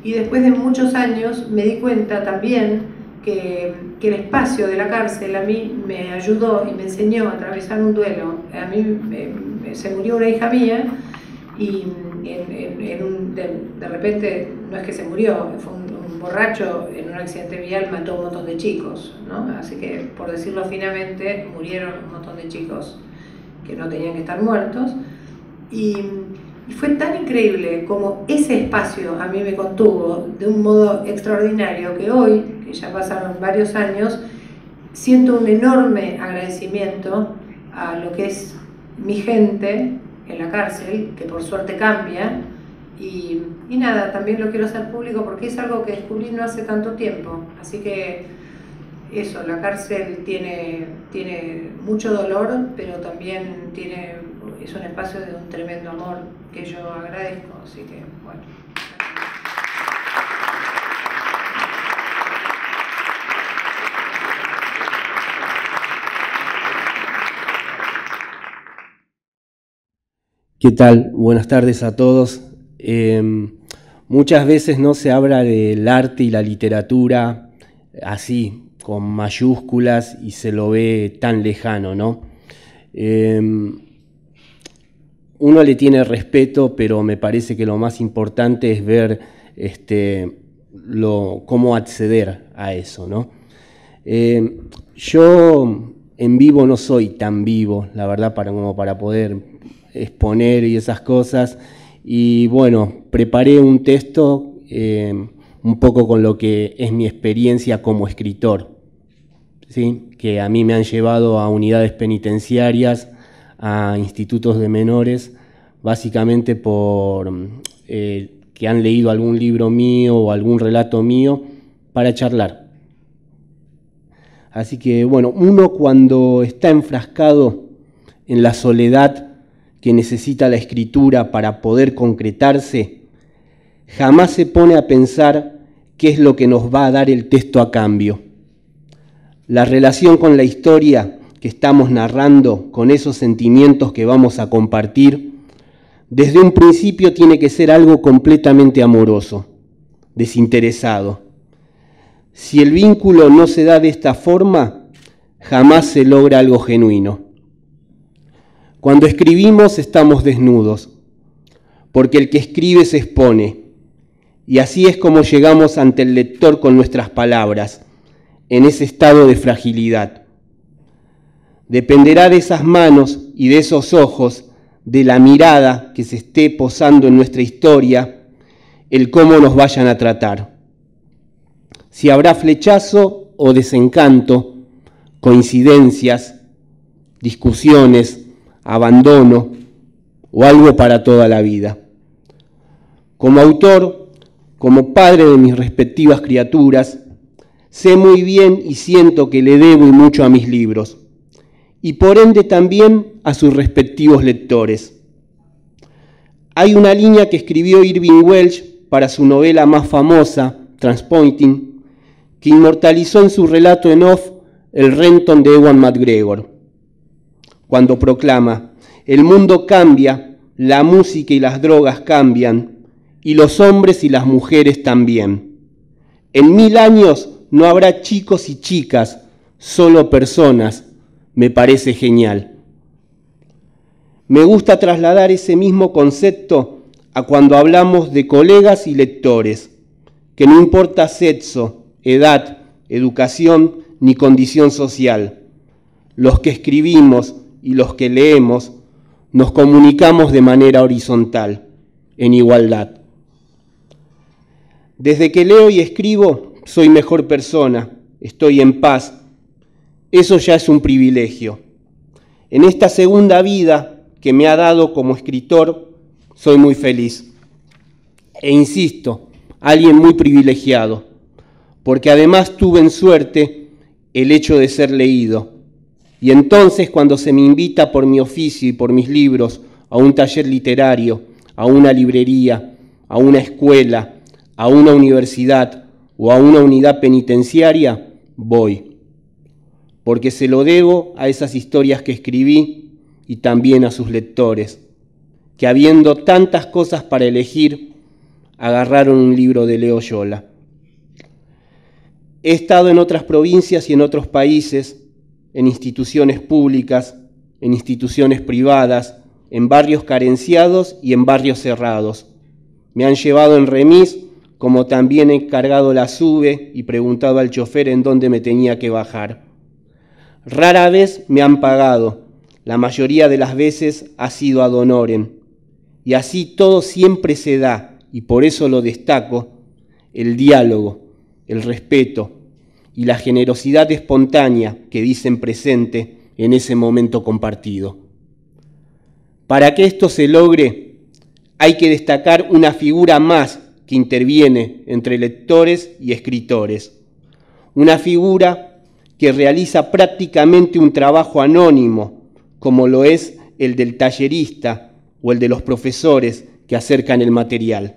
y después de muchos años me di cuenta también que, que, el espacio de la cárcel a mí me ayudó y me enseñó a atravesar un duelo. A mí se murió una hija mía y de, repente no es que se murió, fue un, borracho en un accidente vial mató un montón de chicos, ¿no? Así que, por decirlo finamente, murieron un montón de chicos que no tenían que estar muertos. Y, fue tan increíble como ese espacio a mí me contuvo de un modo extraordinario que hoy, que ya pasaron varios años, siento un enorme agradecimiento a lo que es mi gente en la cárcel, que por suerte cambia, y, nada, también lo quiero hacer público porque es algo que descubrí no hace tanto tiempo. Así que eso, la cárcel tiene, tiene mucho dolor, pero también tiene, es un espacio de un tremendo amor que yo agradezco. Así que, bueno. ¿Qué tal? Buenas tardes a todos. Em, muchas veces no se habla del arte y la literatura así, con mayúsculas, y se lo ve tan lejano, ¿no? Em, uno le tiene respeto, pero me parece que lo más importante es ver este, cómo acceder a eso, ¿no? Em, yo en vivo no soy tan vivo, la verdad, para, como para poder exponer y esas cosas. Y bueno, preparé un texto eh, un poco con lo que es mi experiencia como escritor, ¿sí? que a mí me han llevado a unidades penitenciarias, a institutos de menores, básicamente por eh, que han leído algún libro mío o algún relato mío para charlar. Así que bueno, uno cuando está enfrascado en la soledad que necesita la escritura para poder concretarse, jamás se pone a pensar qué es lo que nos va a dar el texto a cambio. La relación con la historia que estamos narrando, con esos sentimientos que vamos a compartir, desde un principio tiene que ser algo completamente amoroso, desinteresado. Si el vínculo no se da de esta forma, jamás se logra algo genuino. Cuando escribimos estamos desnudos, porque el que escribe se expone, y así es como llegamos ante el lector con nuestras palabras, en ese estado de fragilidad. Dependerá de esas manos y de esos ojos, de la mirada que se esté posando en nuestra historia, el cómo nos vayan a tratar. Si habrá flechazo o desencanto, coincidencias, discusiones, abandono o algo para toda la vida. Como autor, como padre de mis respectivas criaturas, sé muy bien y siento que le debo mucho a mis libros, y por ende también a sus respectivos lectores. Hay una línea que escribió Irving Welsh para su novela más famosa, Transpointing, que inmortalizó en su relato en off el Renton de Ewan McGregor, cuando proclama, el mundo cambia, la música y las drogas cambian, y los hombres y las mujeres también. En mil años no habrá chicos y chicas, solo personas. Me parece genial. Me gusta trasladar ese mismo concepto a cuando hablamos de colegas y lectores, que no importa sexo, edad, educación ni condición social, los que escribimos y los que leemos nos comunicamos de manera horizontal, en igualdad. Desde que leo y escribo, soy mejor persona, estoy en paz. Eso ya es un privilegio. En esta segunda vida que me ha dado como escritor, soy muy feliz. E insisto, alguien muy privilegiado, porque además tuve en suerte el hecho de ser leído. Y entonces cuando se me invita por mi oficio y por mis libros a un taller literario, a una librería, a una escuela, a una universidad o a una unidad penitenciaria, voy, porque se lo debo a esas historias que escribí y también a sus lectores, que habiendo tantas cosas para elegir, agarraron un libro de Leo Yola. He estado en otras provincias y en otros países, en instituciones públicas, en instituciones privadas, en barrios carenciados y en barrios cerrados. Me han llevado en remis como también he cargado la sube y preguntado al chofer en dónde me tenía que bajar. Rara vez me han pagado, la mayoría de las veces ha sido ad honorem. Y así todo siempre se da, y por eso lo destaco, el diálogo, el respeto y la generosidad espontánea que dicen presente en ese momento compartido. Para que esto se logre, hay que destacar una figura más que interviene entre lectores y escritores. Una figura que realiza prácticamente un trabajo anónimo, como lo es el del tallerista o el de los profesores que acercan el material.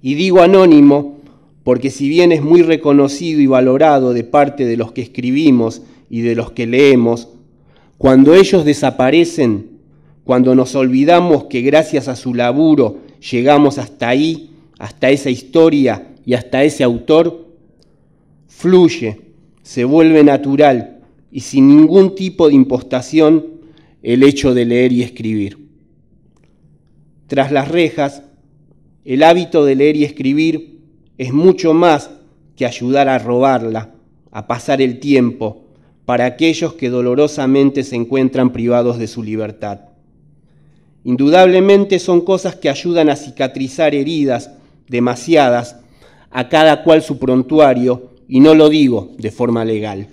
Y digo anónimo porque si bien es muy reconocido y valorado de parte de los que escribimos y de los que leemos, cuando ellos desaparecen, cuando nos olvidamos que gracias a su laburo llegamos hasta ahí, hasta esa historia y hasta ese autor, fluye, se vuelve natural y sin ningún tipo de impostación el hecho de leer y escribir. Tras las rejas, el hábito de leer y escribir es mucho más que ayudar a robarla, a pasar el tiempo, para aquellos que dolorosamente se encuentran privados de su libertad. Indudablemente son cosas que ayudan a cicatrizar heridas demasiadas, a cada cual su prontuario, y no lo digo de forma legal.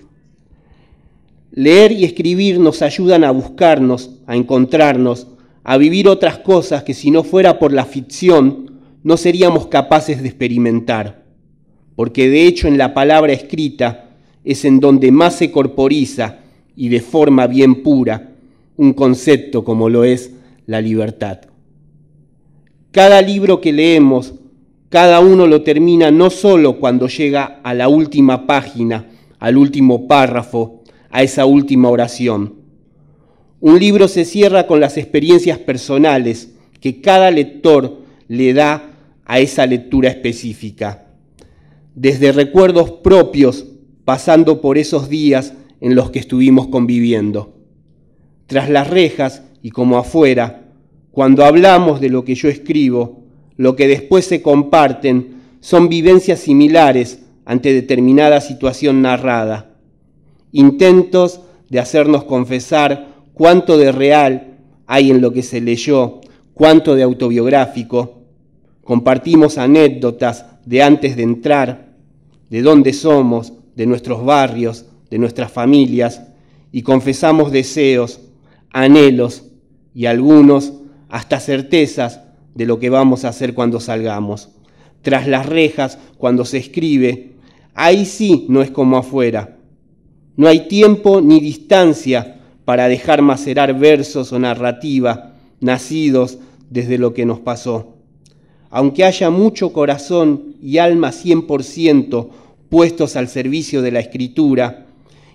Leer y escribir nos ayudan a buscarnos, a encontrarnos, a vivir otras cosas que si no fuera por la ficción no seríamos capaces de experimentar, porque de hecho en la palabra escrita es en donde más se corporiza y de forma bien pura un concepto como lo es la libertad. Cada libro que leemos cada uno lo termina no solo cuando llega a la última página, al último párrafo, a esa última oración. Un libro se cierra con las experiencias personales que cada lector le da a esa lectura específica. Desde recuerdos propios, pasando por esos días en los que estuvimos conviviendo. Tras las rejas y como afuera, cuando hablamos de lo que yo escribo, lo que después se comparten son vivencias similares ante determinada situación narrada, intentos de hacernos confesar cuánto de real hay en lo que se leyó, cuánto de autobiográfico. Compartimos anécdotas de antes de entrar, de dónde somos, de nuestros barrios, de nuestras familias, y confesamos deseos, anhelos y algunos hasta certezas de lo que vamos a hacer cuando salgamos. Tras las rejas, cuando se escribe, ahí sí no es como afuera. No hay tiempo ni distancia para dejar macerar versos o narrativa nacidos desde lo que nos pasó. Aunque haya mucho corazón y alma 100% puestos al servicio de la escritura,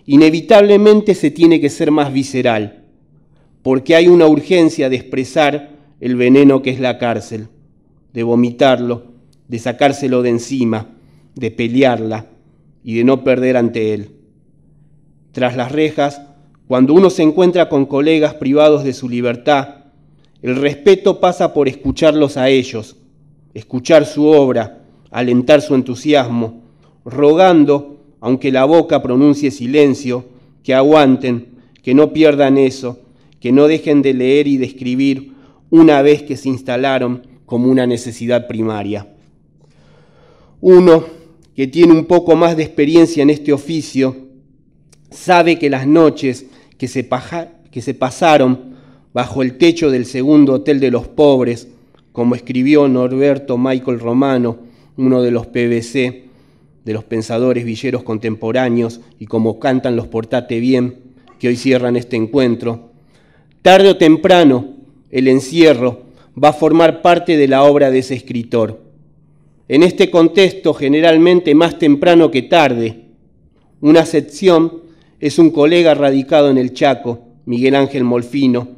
inevitablemente se tiene que ser más visceral, porque hay una urgencia de expresar el veneno que es la cárcel, de vomitarlo, de sacárselo de encima, de pelearla y de no perder ante él. Tras las rejas, cuando uno se encuentra con colegas privados de su libertad, el respeto pasa por escucharlos a ellos, escuchar su obra, alentar su entusiasmo, rogando, aunque la boca pronuncie silencio, que aguanten, que no pierdan eso, que no dejen de leer y de escribir una vez que se instalaron como una necesidad primaria. Uno que tiene un poco más de experiencia en este oficio sabe que las noches que se, que se pasaron bajo el techo del segundo hotel de los pobres, como escribió Norberto Michael Romano, uno de los PBC, de los pensadores villeros contemporáneos, y como cantan los Portate Bien, que hoy cierran este encuentro, tarde o temprano el encierro va a formar parte de la obra de ese escritor. En este contexto, generalmente más temprano que tarde, una excepción es un colega radicado en el Chaco, Miguel Ángel Molfino,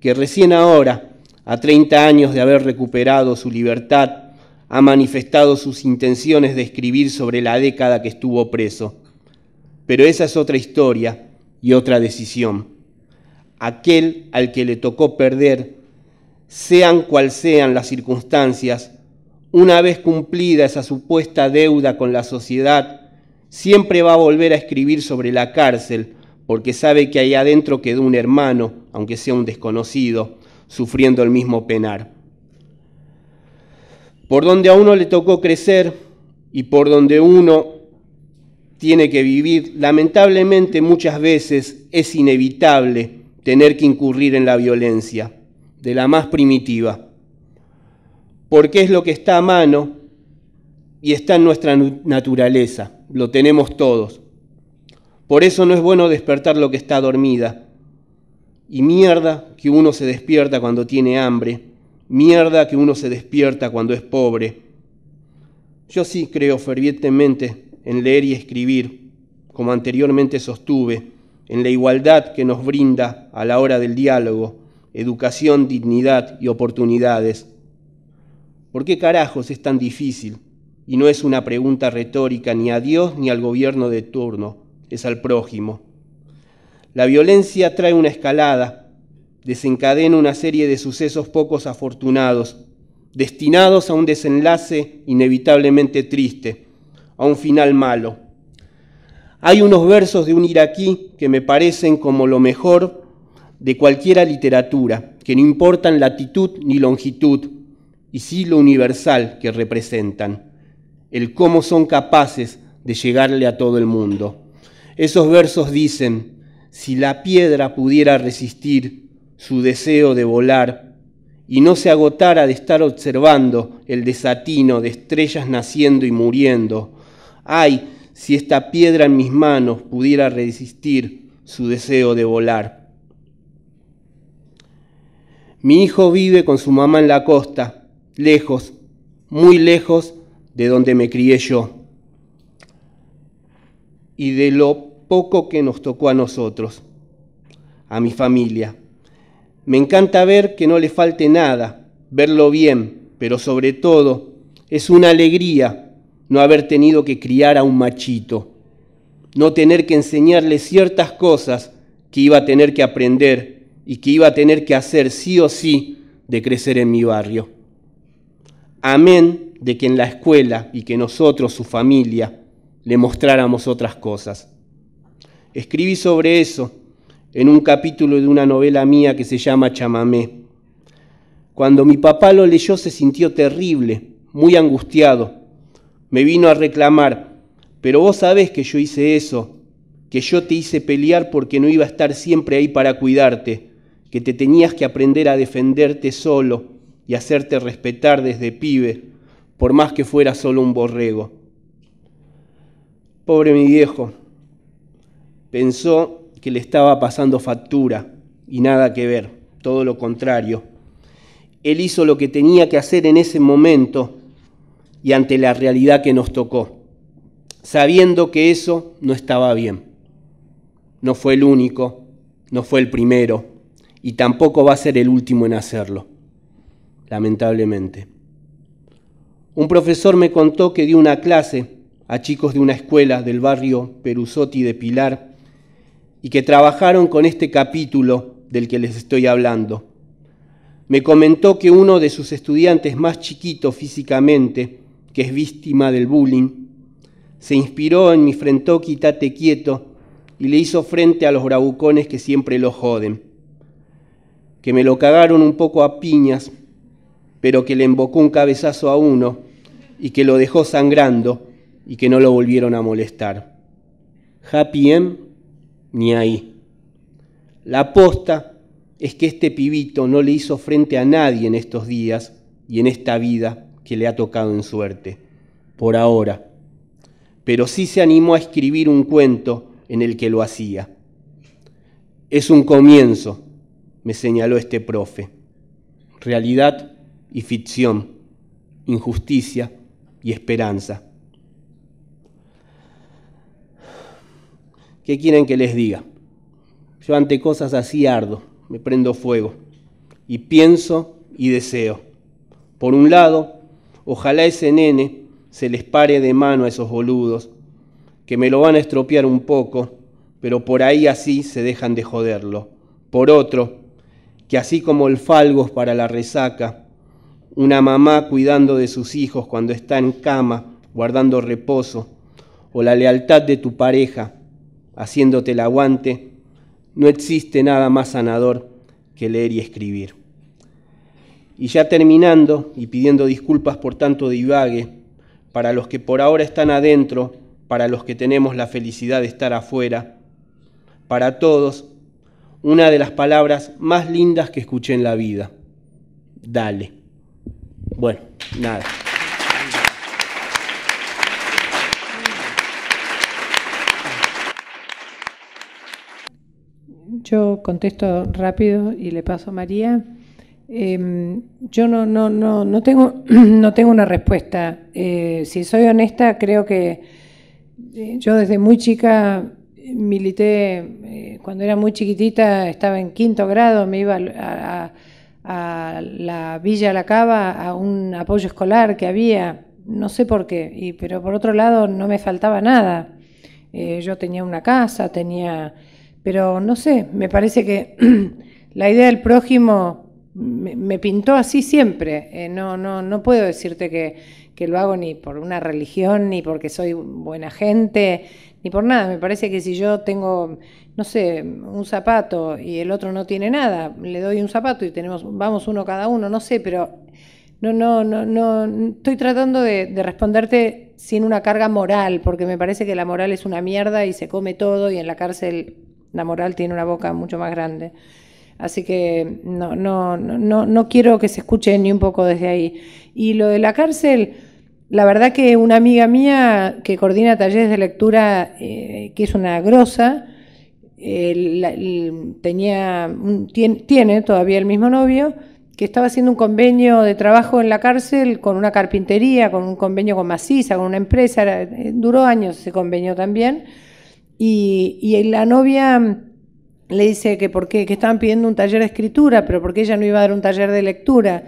que recién ahora, a 30 años de haber recuperado su libertad, ha manifestado sus intenciones de escribir sobre la década que estuvo preso. Pero esa es otra historia y otra decisión. Aquel al que le tocó perder sean cual sean las circunstancias, una vez cumplida esa supuesta deuda con la sociedad, siempre va a volver a escribir sobre la cárcel, porque sabe que ahí adentro quedó un hermano, aunque sea un desconocido, sufriendo el mismo penar. Por donde a uno le tocó crecer y por donde uno tiene que vivir, lamentablemente muchas veces es inevitable tener que incurrir en la violencia de la más primitiva, porque es lo que está a mano y está en nuestra naturaleza, lo tenemos todos. Por eso no es bueno despertar lo que está dormida. Y mierda que uno se despierta cuando tiene hambre, mierda que uno se despierta cuando es pobre. Yo sí creo fervientemente en leer y escribir, como anteriormente sostuve, en la igualdad que nos brinda a la hora del diálogo, educación, dignidad y oportunidades. ¿Por qué carajos es tan difícil? Y no es una pregunta retórica ni a Dios ni al gobierno de turno, es al prójimo. La violencia trae una escalada, desencadena una serie de sucesos pocos afortunados, destinados a un desenlace inevitablemente triste, a un final malo. Hay unos versos de un iraquí que me parecen como lo mejor de cualquiera literatura, que no importan latitud ni longitud, y sí lo universal que representan, el cómo son capaces de llegarle a todo el mundo. Esos versos dicen, si la piedra pudiera resistir su deseo de volar y no se agotara de estar observando el desatino de estrellas naciendo y muriendo, ay, si esta piedra en mis manos pudiera resistir su deseo de volar. Mi hijo vive con su mamá en la costa, lejos, muy lejos de donde me crié yo y de lo poco que nos tocó a nosotros, a mi familia. Me encanta ver que no le falte nada, verlo bien, pero sobre todo es una alegría no haber tenido que criar a un machito. no tener que enseñarle ciertas cosas que iba a tener que aprender y que iba a tener que hacer sí o sí de crecer en mi barrio. Amén de que en la escuela y que nosotros, su familia, le mostráramos otras cosas. Escribí sobre eso en un capítulo de una novela mía que se llama Chamamé. Cuando mi papá lo leyó se sintió terrible, muy angustiado. Me vino a reclamar, pero vos sabés que yo hice eso, que yo te hice pelear porque no iba a estar siempre ahí para cuidarte, que te tenías que aprender a defenderte solo y hacerte respetar desde pibe, por más que fuera solo un borrego. Pobre mi viejo, pensó que le estaba pasando factura y nada que ver, todo lo contrario. Él hizo lo que tenía que hacer en ese momento y ante la realidad que nos tocó, sabiendo que eso no estaba bien. No fue el único, no fue el primero y tampoco va a ser el último en hacerlo, lamentablemente. Un profesor me contó que dio una clase a chicos de una escuela del barrio Perusotti de Pilar y que trabajaron con este capítulo del que les estoy hablando. Me comentó que uno de sus estudiantes más chiquito físicamente, que es víctima del bullying, se inspiró en mi frentó quítate quieto y le hizo frente a los bravucones que siempre lo joden, que me lo cagaron un poco a piñas, pero que le embocó un cabezazo a uno y que lo dejó sangrando y que no lo volvieron a molestar. Happy M ni ahí. La aposta es que este pibito no le hizo frente a nadie en estos días y en esta vida que le ha tocado en suerte, por ahora. Pero sí se animó a escribir un cuento en el que lo hacía. Es un comienzo, me señaló este profe. Realidad y ficción, injusticia y esperanza. ¿Qué quieren que les diga? Yo ante cosas así ardo, me prendo fuego y pienso y deseo. Por un lado, ojalá ese nene se les pare de mano a esos boludos, que me lo van a estropear un poco, pero por ahí así se dejan de joderlo. Por otro, que así como el falgos para la resaca, una mamá cuidando de sus hijos cuando está en cama, guardando reposo, o la lealtad de tu pareja, haciéndote el aguante, no existe nada más sanador que leer y escribir. Y ya terminando y pidiendo disculpas por tanto divague, para los que por ahora están adentro, para los que tenemos la felicidad de estar afuera, para todos, una de las palabras más lindas que escuché en la vida. Dale. Bueno, nada. Yo contesto rápido y le paso a María. Em, yo no, no, no, no, tengo, *clears throat* no tengo una respuesta. Eh, si soy honesta, creo que eh, yo desde muy chica milité, eh, cuando era muy chiquitita, estaba en quinto grado, me iba a, la Villa La Cava a un apoyo escolar que había, no sé por qué, y, pero por otro lado no me faltaba nada. yo tenía una casa, tenía pero no sé, me parece que *clears throat* la idea del prójimo me, pintó así siempre. Eh, no, no, no puedo decirte que, que, lo hago ni por una religión, ni porque soy buena gente, ni por nada. Me parece que si yo tengo, no sé, un zapato y el otro no tiene nada, le doy un zapato y tenemos, vamos uno cada uno, no sé, pero no, no, no, no, estoy tratando de, de, responderte sin una carga moral, porque me parece que la moral es una mierda y se come todo y en la cárcel la moral tiene una boca mucho más grande. Así que no, no, no, no quiero que se escuche ni un poco desde ahí. Y lo de la cárcel, la verdad que una amiga mía que coordina talleres de lectura, eh, que es una grosa, tenía, tiene, todavía el mismo novio, que estaba haciendo un convenio de trabajo en la cárcel con una carpintería, con un convenio con Maciza, con una empresa, eh, duró años ese convenio también y, la novia le dice que por qué, que estaban pidiendo un taller de escritura, pero porque ella no iba a dar un taller de lectura.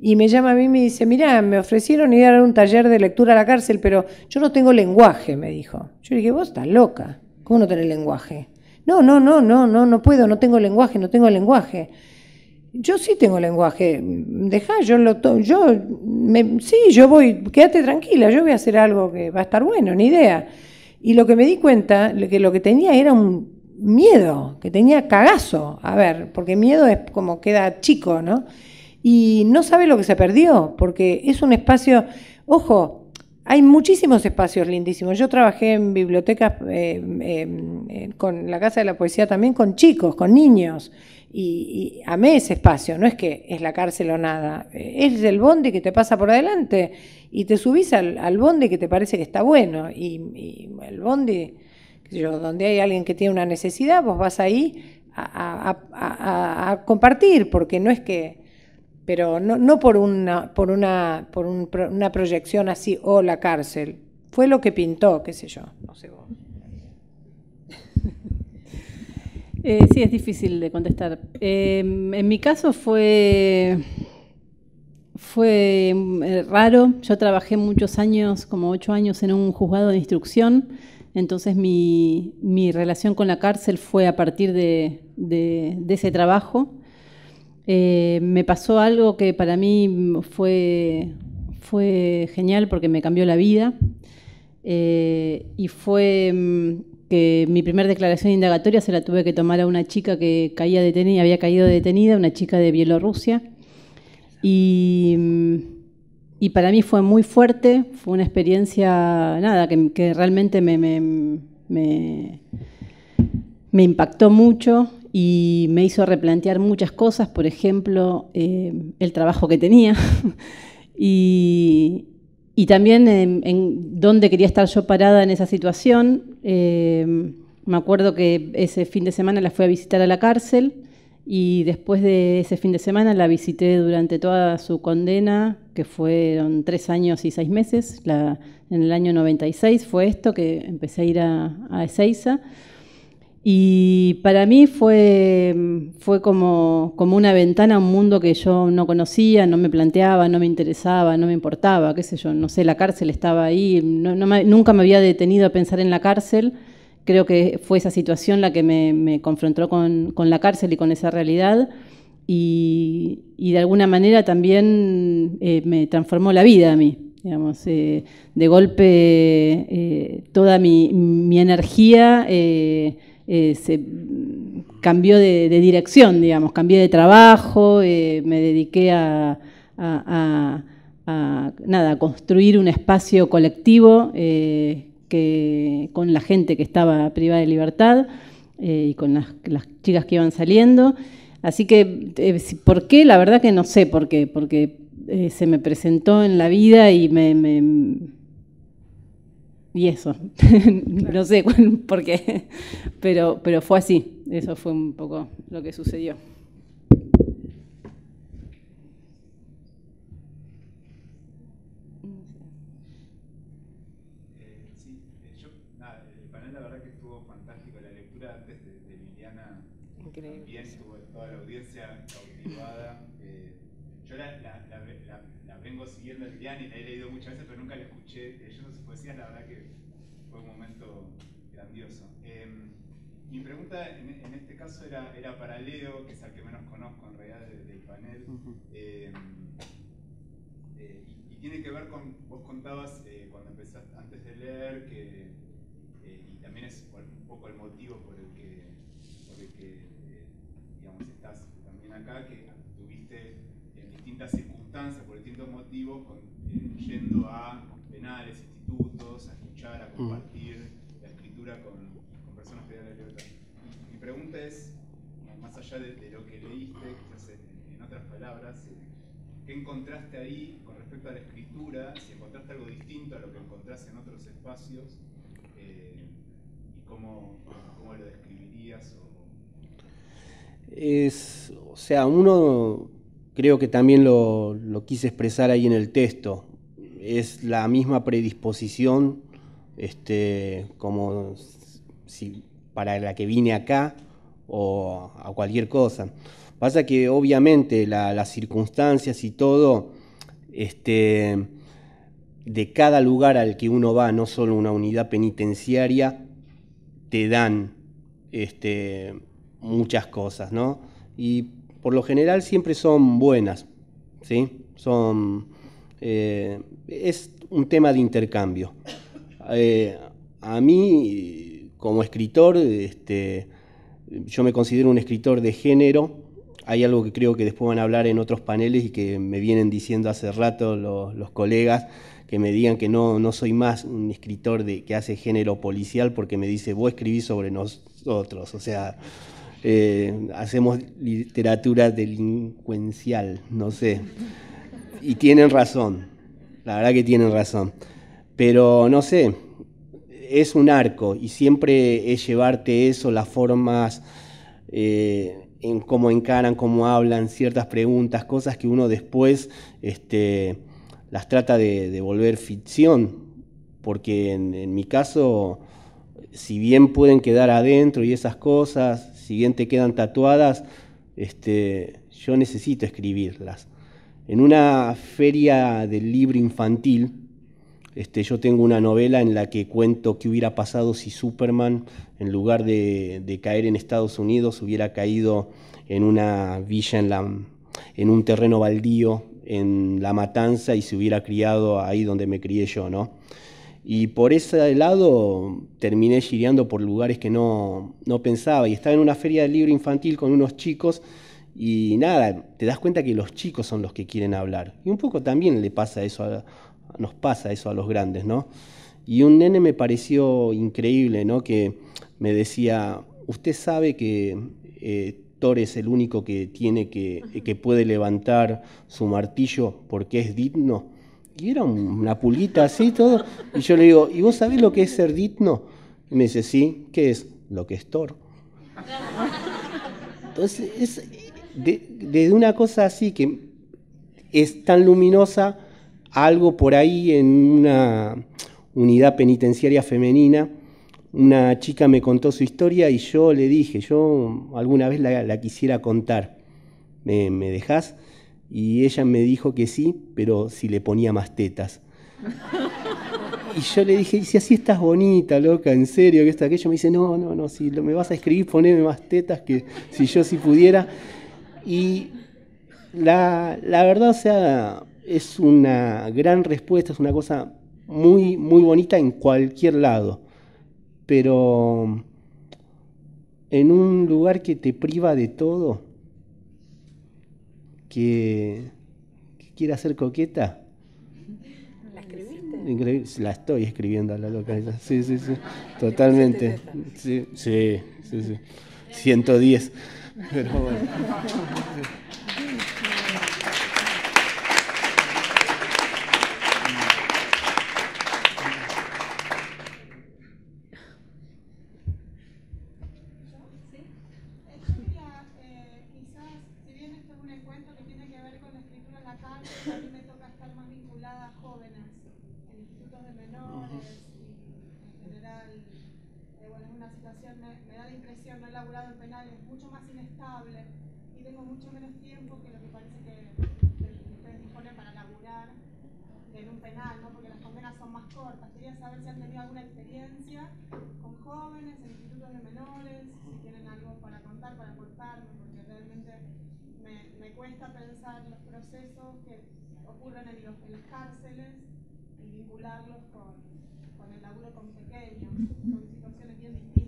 y me llama a mí y me dice, mira, me ofrecieron ir a dar un taller de lectura a la cárcel, pero yo no tengo lenguaje, me dijo. Yo le dije, vos estás loca, ¿cómo no tenés lenguaje? No, no, no, no, no, no puedo, no tengo lenguaje, no tengo lenguaje. Yo sí tengo lenguaje, deja, yo lo yo me, sí, yo voy, quédate tranquila, yo voy a hacer algo que va a estar bueno, ni idea. Y lo que me di cuenta, que lo que tenía era un miedo, que tenía cagazo, a ver, porque miedo es como queda chico, ¿no? y no sabe lo que se perdió, porque es un espacio, ojo, hay muchísimos espacios lindísimos. Yo trabajé en bibliotecas eh, eh, con la Casa de la Poesía también con chicos, con niños, y, amé ese espacio, no es que es la cárcel o nada, es el bondi que te pasa por adelante y te subís al, al bondi que te parece que está bueno, y, el bondi, yo, donde hay alguien que tiene una necesidad, vos vas ahí a compartir, porque no es que pero no, no por, una, por, una, por una proyección así, o la cárcel. Fue lo que pintó, qué sé yo, no sé vos. *laughs* Eh, sí, es difícil de contestar. Em, en mi caso fue, fue eh, raro. Yo trabajé muchos años, como ocho años, en un juzgado de instrucción. Entonces mi, mi relación con la cárcel fue a partir de ese trabajo. Eh, me pasó algo que para mí fue, fue genial porque me cambió la vida. Eh, y fue mm, que mi primera declaración indagatoria se la tuve que tomar a una chica que caía detenida, había caído detenida, una chica de Bielorrusia. Y, para mí fue muy fuerte, fue una experiencia, nada, que, realmente me, me, me impactó mucho y me hizo replantear muchas cosas, por ejemplo, eh, el trabajo que tenía *laughs* y, también en, dónde quería estar yo parada en esa situación. Eh, me acuerdo que ese fin de semana la fui a visitar a la cárcel y después de ese fin de semana la visité durante toda su condena, que fueron tres años y seis meses. en el año 96 fue esto que empecé a ir a, a Ezeiza. Y para mí fue, fue como, como, una ventana a un mundo que yo no conocía, no me planteaba, no me interesaba, no me importaba, qué sé yo, no sé, la cárcel estaba ahí, nunca me había detenido a pensar en la cárcel. Creo que fue esa situación la que me, confrontó con, la cárcel y con esa realidad. Y, de alguna manera también eh, me transformó la vida a mí. Digamos, eh, de golpe eh, toda mi, energía se cambió de, dirección, digamos, cambié de trabajo, me dediqué a, nada, construir un espacio colectivo que, con la gente que estaba privada de libertad y con las, chicas que iban saliendo. Así que, ¿por qué? La verdad que no sé por qué, porque se me presentó en la vida y me y eso. *laughs* no sé por qué, pero, pero fue así. Eso fue un poco lo que sucedió. Toda la audiencia cautivada. Eh, yo la, la, la, vengo siguiendo Liliana y la he leído muchas veces, pero nunca la escuché. Yo no sus poesías, la verdad que fue un momento grandioso. Em, mi pregunta en, este caso era, era, para Leo, que es el que menos conozco en realidad del, panel, em, eh, y, tiene que ver con, vos contabas eh, cuando empezaste, antes de leer, que, eh, y también es un poco el motivo por el que, por el que digamos, estás también acá, que tuviste en distintas circunstancias, por distintos motivos, yendo a penales, institutos, a a compartir la escritura con, personas que dan la libertad. Mi pregunta es, más allá de, lo que leíste, quizás en, otras palabras, ¿qué encontraste ahí con respecto a la escritura? Si encontraste algo distinto a lo que encontraste en otros espacios, eh, y cómo, cómo, lo describirías. O... Es, o sea, uno creo que también lo, lo quise expresar ahí en el texto, es la misma predisposición este, como si para la que vine acá o a cualquier cosa. Pasa que obviamente las circunstancias y todo, este, de cada lugar al que uno va, no solo una unidad penitenciaria, te dan este, muchas cosas, ¿no? Y por lo general siempre son buenas, ¿sí? Son, eh, es un tema de intercambio. Eh, a mí, como escritor, este, yo me considero un escritor de género. Hay algo que creo que después van a hablar en otros paneles y que me vienen diciendo hace rato los, colegas, que me digan que no, no soy más un escritor de, que hace género policial porque me dice, vos escribís sobre nosotros. O sea, eh, hacemos literatura delincuencial, no sé. Y tienen razón, la verdad que tienen razón. Pero no sé, es un arco y siempre es llevarte eso, las formas, eh, en cómo encaran, cómo hablan, ciertas preguntas, cosas que uno después este, las trata de, volver ficción, porque en, mi caso, si bien pueden quedar adentro y esas cosas, si bien te quedan tatuadas, este, yo necesito escribirlas. En una feria del libro infantil, este, yo tengo una novela en la que cuento qué hubiera pasado si Superman, en lugar de, caer en Estados Unidos, hubiera caído en una villa, en, en un terreno baldío, en La Matanza, y se hubiera criado ahí donde me crié yo, ¿no? Y por ese lado terminé gireando por lugares que no, no pensaba. Y estaba en una feria del libro infantil con unos chicos y nada, te das cuenta que los chicos son los que quieren hablar. Y un poco también le pasa eso a, nos pasa eso a los grandes, ¿no? Y un nene me pareció increíble, ¿no? Que me decía, usted sabe que eh, Thor es el único que tiene que, que puede levantar su martillo porque es digno. Y era una pulguita así todo. Y yo le digo, ¿y vos sabés lo que es ser digno? Y me dice, sí, ¿qué es? Lo que es Thor. Entonces, es de una cosa así que es tan luminosa algo por ahí en una unidad penitenciaria femenina. Una chica me contó su historia y yo le dije, yo alguna vez la, quisiera contar. ¿Me, ¿Me dejás? Y ella me dijo que sí, pero si le ponía más tetas. Y yo le dije, si así estás bonita, loca, en serio, que esto, aquello, me dice, no, no, no, si me vas a escribir, poneme más tetas que si yo si pudiera. Y la, la verdad, o sea, es una gran respuesta, es una cosa muy, muy bonita en cualquier lado, pero en un lugar que te priva de todo, que, quiera ser coqueta. *laughs* ¿La escribiste? La estoy escribiendo a la loca. Sí, sí, sí. *laughs* Totalmente. Sí, sí, sí. sí. 110. Pero bueno. *laughs* laboral o penal es mucho más inestable y tengo mucho menos tiempo que lo que parece que ustedes disponen para laburar en un penal, ¿no? porque las condenas son más cortas. Quería saber si han tenido alguna experiencia con jóvenes, en institutos de menores, si tienen algo para contar, para aportarme, porque realmente me, me, cuesta pensar los procesos que ocurren en, los, en las cárceles y vincularlos con, con el laburo con pequeños, con situaciones bien distintas.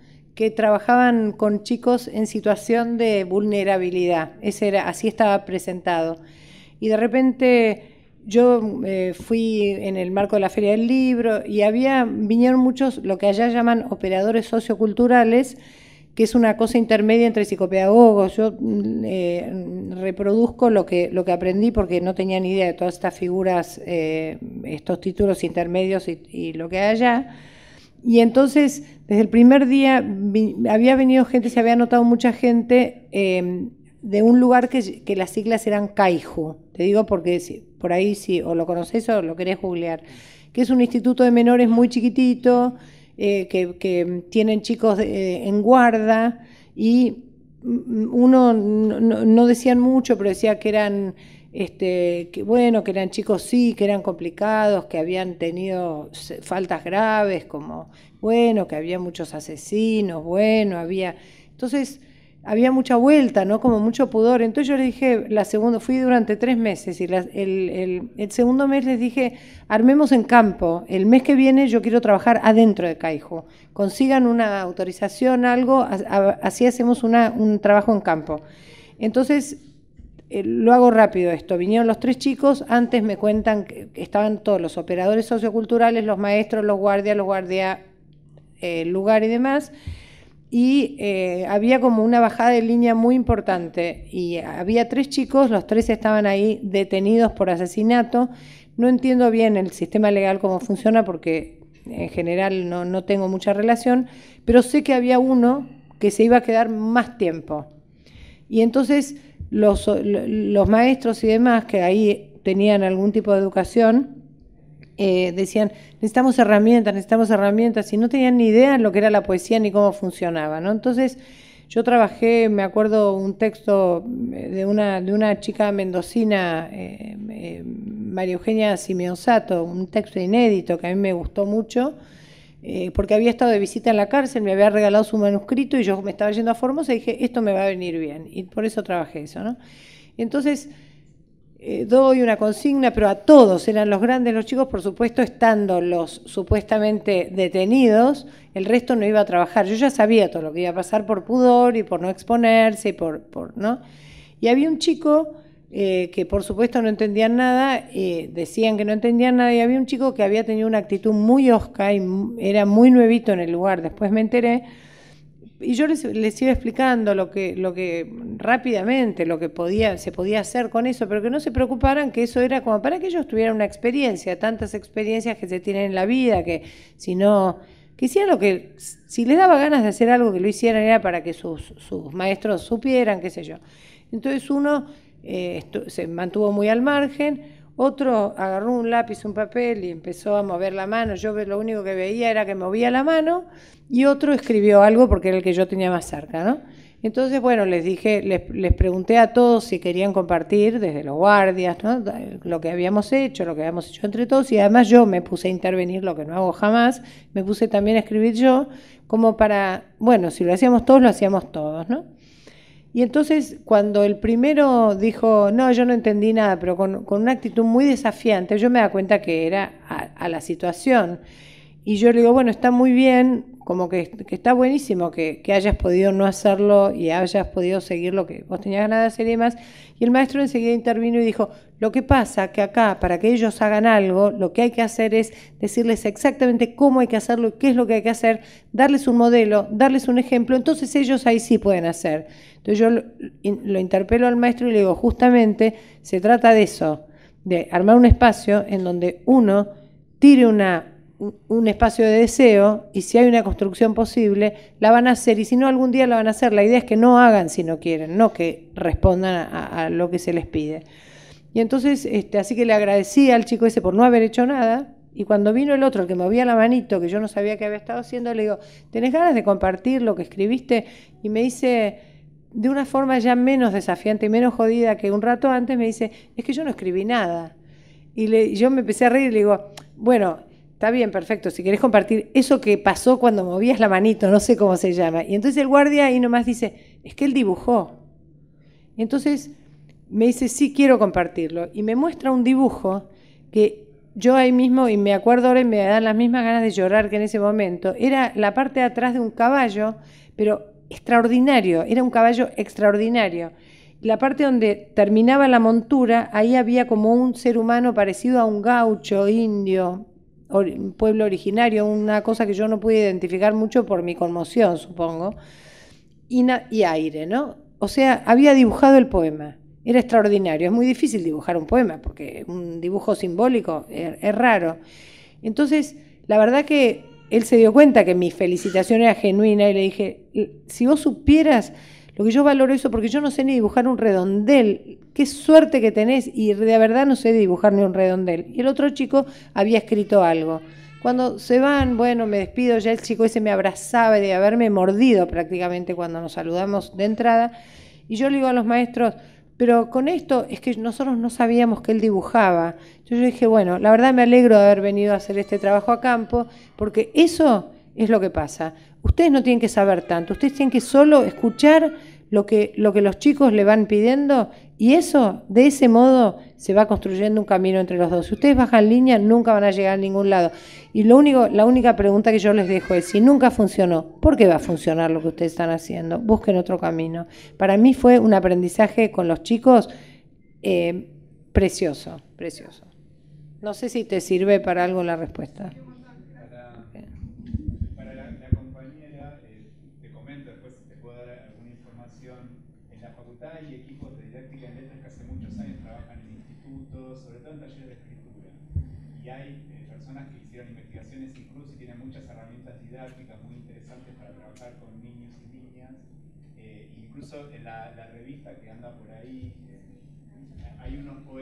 que trabajaban con chicos en situación de vulnerabilidad. Ese era, así estaba presentado. Y de repente yo eh, fui en el marco de la Feria del Libro y había, vinieron muchos, lo que allá llaman operadores socioculturales, que es una cosa intermedia entre psicopedagogos. Yo mm, eh, reproduzco lo que, lo que aprendí porque no tenía ni idea de todas estas figuras, eh, estos títulos intermedios y, lo que hay allá. Y entonces, desde el primer día, había venido gente, se había notado mucha gente em, de un lugar que, que, las siglas eran CAIJU. Te digo porque por ahí si o lo conoces o lo querés googlear. Que es un instituto de menores muy chiquitito, eh, que, tienen chicos en guarda y uno no, decían mucho, pero decía que eran, este, que, bueno, que eran chicos sí, que eran complicados, que habían tenido faltas graves, como, bueno, que había muchos asesinos, bueno, había... Entonces, había mucha vuelta, ¿no? Como mucho pudor. Entonces yo le dije, la segunda, fui durante tres meses y el, segundo mes les dije, armemos en campo. El mes que viene yo quiero trabajar adentro de Caijo. Consigan una autorización, algo, así hacemos un trabajo en campo. Entonces, eh, lo hago rápido esto. Vinieron los tres chicos, antes me cuentan que estaban todos los operadores socioculturales, los maestros, los guardias, los guardias, el lugar y demás y eh, había como una bajada de línea muy importante y había tres chicos, los tres estaban ahí detenidos por asesinato. No entiendo bien el sistema legal cómo funciona porque en general no, no tengo mucha relación, pero sé que había uno que se iba a quedar más tiempo. Y entonces los, los maestros y demás que ahí tenían algún tipo de educación, eh, decían, necesitamos herramientas, necesitamos herramientas, y no tenían ni idea de lo que era la poesía ni cómo funcionaba, ¿no? Entonces, yo trabajé, me acuerdo un texto eh, de una, de una chica mendocina, eh, María Eugenia Simeón Sato, un texto inédito que a mí me gustó mucho, porque había estado de visita en la cárcel, me había regalado su manuscrito y yo me estaba yendo a Formosa y dije, esto me va a venir bien, y por eso trabajé eso, ¿no? Entonces, eh, doy una consigna, pero a todos, eran los grandes, los chicos, por supuesto, estando los supuestamente detenidos, el resto no iba a trabajar. Yo ya sabía todo lo que iba a pasar por pudor y por no exponerse y por, por ¿no? Y había un chico eh, que por supuesto no entendían nada, eh, decían que no entendían nada, y había un chico que había tenido una actitud muy osca y era muy nuevito en el lugar, después me enteré, y yo les, iba explicando lo que, lo que rápidamente, lo que podía, se podía hacer con eso, pero que no se preocuparan que eso era como para que ellos tuvieran una experiencia, tantas experiencias que se tienen en la vida, que si no, que lo que, si les daba ganas de hacer algo, que lo hicieran era para que sus, sus maestros supieran, qué sé yo. Entonces uno eh, se mantuvo muy al margen, otro agarró un lápiz, un papel y empezó a mover la mano. Yo lo único que veía era que movía la mano y otro escribió algo porque era el que yo tenía más cerca, ¿no? Entonces, bueno, les dije, les, pregunté a todos si querían compartir desde los guardias, ¿no? Lo que habíamos hecho, lo que habíamos hecho entre todos y además yo me puse a intervenir, lo que no hago jamás, me puse también a escribir yo, como para, bueno, si lo hacíamos todos, lo hacíamos todos, ¿no? Y entonces cuando el primero dijo, no, yo no entendí nada, pero con, una actitud muy desafiante, yo me da cuenta que era a, la situación. Y yo le digo, bueno, está muy bien, como que, está buenísimo que, que, hayas podido no hacerlo y hayas podido seguir lo que vos tenías ganas de hacer y demás. Y el maestro enseguida intervino y dijo, lo que pasa que acá, para que ellos hagan algo, lo que hay que hacer es decirles exactamente cómo hay que hacerlo qué es lo que hay que hacer, darles un modelo, darles un ejemplo, entonces ellos ahí sí pueden hacer. Entonces yo lo, interpelo al maestro y le digo, justamente se trata de eso, de armar un espacio en donde uno tire un espacio de deseo y si hay una construcción posible, la van a hacer y si no, algún día la van a hacer. La idea es que no hagan si no quieren, no que respondan a, lo que se les pide. Y entonces, este, así que le agradecí al chico ese por no haber hecho nada. Y cuando vino el otro, el que movía la manito, que yo no sabía qué había estado haciendo, le digo, ¿tenés ganas de compartir lo que escribiste? Y me dice, de una forma ya menos desafiante y menos jodida que un rato antes, me dice, es que yo no escribí nada. Y le, yo me empecé a reír y le digo, bueno, está bien, perfecto, si querés compartir eso que pasó cuando movías la manito, no sé cómo se llama. Y entonces el guardia ahí nomás dice, es que él dibujó. Entonces me dice, sí, quiero compartirlo. Y me muestra un dibujo que yo ahí mismo, y me acuerdo ahora y me dan las mismas ganas de llorar que en ese momento, era la parte de atrás de un caballo, pero extraordinario, era un caballo extraordinario. La parte donde terminaba la montura, ahí había como un ser humano parecido a un gaucho indio, pueblo originario, una cosa que yo no pude identificar mucho por mi conmoción, supongo. y, aire, ¿no? O sea, había dibujado el poema. Era extraordinario. Es muy difícil dibujar un poema porque un dibujo simbólico es, raro. Entonces, la verdad que él se dio cuenta que mi felicitación era genuina y le dije, si vos supieras lo que yo valoro eso, porque yo no sé ni dibujar un redondel, qué suerte que tenés y de verdad no sé dibujar ni un redondel. Y el otro chico había escrito algo. Cuando se van, bueno, me despido, ya el chico ese me abrazaba de haberme mordido prácticamente cuando nos saludamos de entrada. Y yo le digo a los maestros, pero con esto es que nosotros no sabíamos que él dibujaba. Yo dije, bueno, la verdad me alegro de haber venido a hacer este trabajo a campo, porque eso es lo que pasa. Ustedes no tienen que saber tanto, ustedes tienen que solo escuchar lo que, lo que los chicos le van pidiendo y eso, de ese modo, se va construyendo un camino entre los dos. Si ustedes bajan línea, nunca van a llegar a ningún lado. Y lo único, la única pregunta que yo les dejo es, si nunca funcionó, ¿por qué va a funcionar lo que ustedes están haciendo? Busquen otro camino. Para mí fue un aprendizaje con los chicos eh, precioso, precioso. No sé si te sirve para algo la respuesta.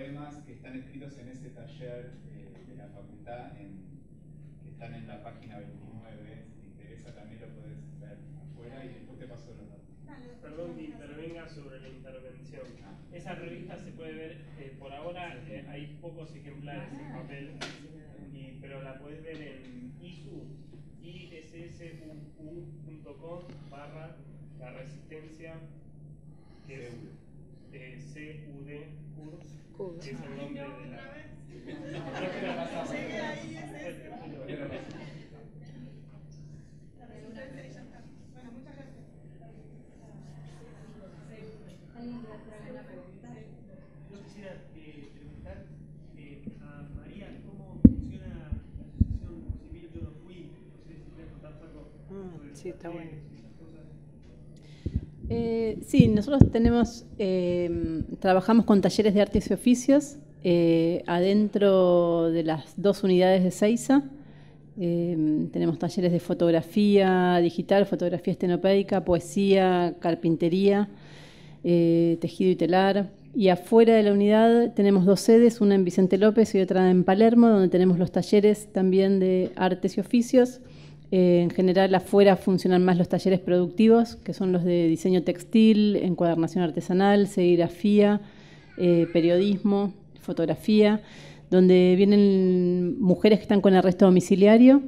Poemas que están escritos en ese taller eh, de la facultad, que están en la página 29. Si te interesa, también lo puedes ver afuera y después te paso los datos. Perdón que intervenga sobre la intervención. Ah. Esa revista se puede ver, eh, por ahora hay pocos ejemplares en papel, pero la puedes ver en isu, issuu.com barra la resistencia, que es eh, CUD, CURS, Yo quisiera eh, preguntar eh, a María cómo funciona la asociación civil. Yo no fui, no sé si puedes contar algo. Mm, sí, está bueno. Eh, sí, nosotros tenemos, eh, trabajamos con talleres de artes y oficios eh, adentro de las dos unidades de Seiza. tenemos talleres de fotografía digital, fotografía estenopeica, poesía, carpintería, tejido y telar. Y afuera de la unidad tenemos dos sedes, una en Vicente López y otra en Palermo, donde tenemos los talleres también de artes y oficios eh, en general afuera funcionan más los talleres productivos, que son los de diseño textil, encuadernación artesanal, serigrafía, eh, periodismo, fotografía, donde vienen mujeres que están con arresto domiciliario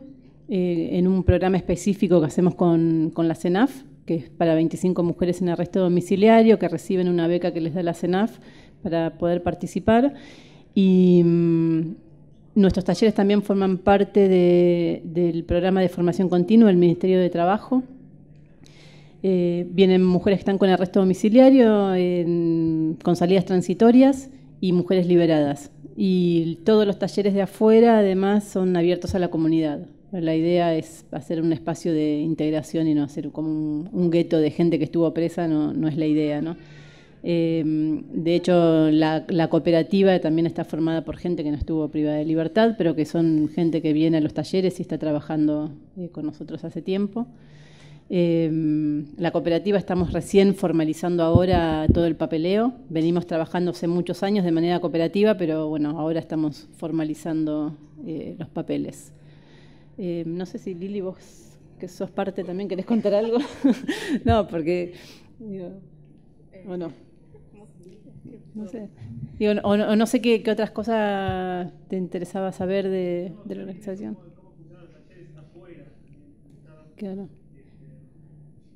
eh, en un programa específico que hacemos con, la CENAF, que es para 25 mujeres en arresto domiciliario, que reciben una beca que les da la CENAF para poder participar. Y mm, Nuestros talleres también forman parte del programa de formación continua del Ministerio de Trabajo. Eh, vienen mujeres que están con arresto domiciliario, con salidas transitorias y mujeres liberadas. Y todos los talleres de afuera, además, son abiertos a la comunidad. La idea es hacer un espacio de integración y no hacer como un, gueto de gente que estuvo presa, no, no es la idea, ¿no? Em, de hecho, la, cooperativa también está formada por gente que no estuvo privada de libertad, pero que son gente que viene a los talleres y está trabajando eh, con nosotros hace tiempo. Em, la cooperativa estamos recién formalizando ahora todo el papeleo. Venimos trabajando hace muchos años de manera cooperativa, pero bueno, ahora estamos formalizando eh, los papeles. No sé si Lili, vos que sos parte también, querés contar algo. *laughs* no, porque... ¿O no? No sé. *laughs* o, no, sé qué, otras cosas te interesaba saber de, la organización. Claro.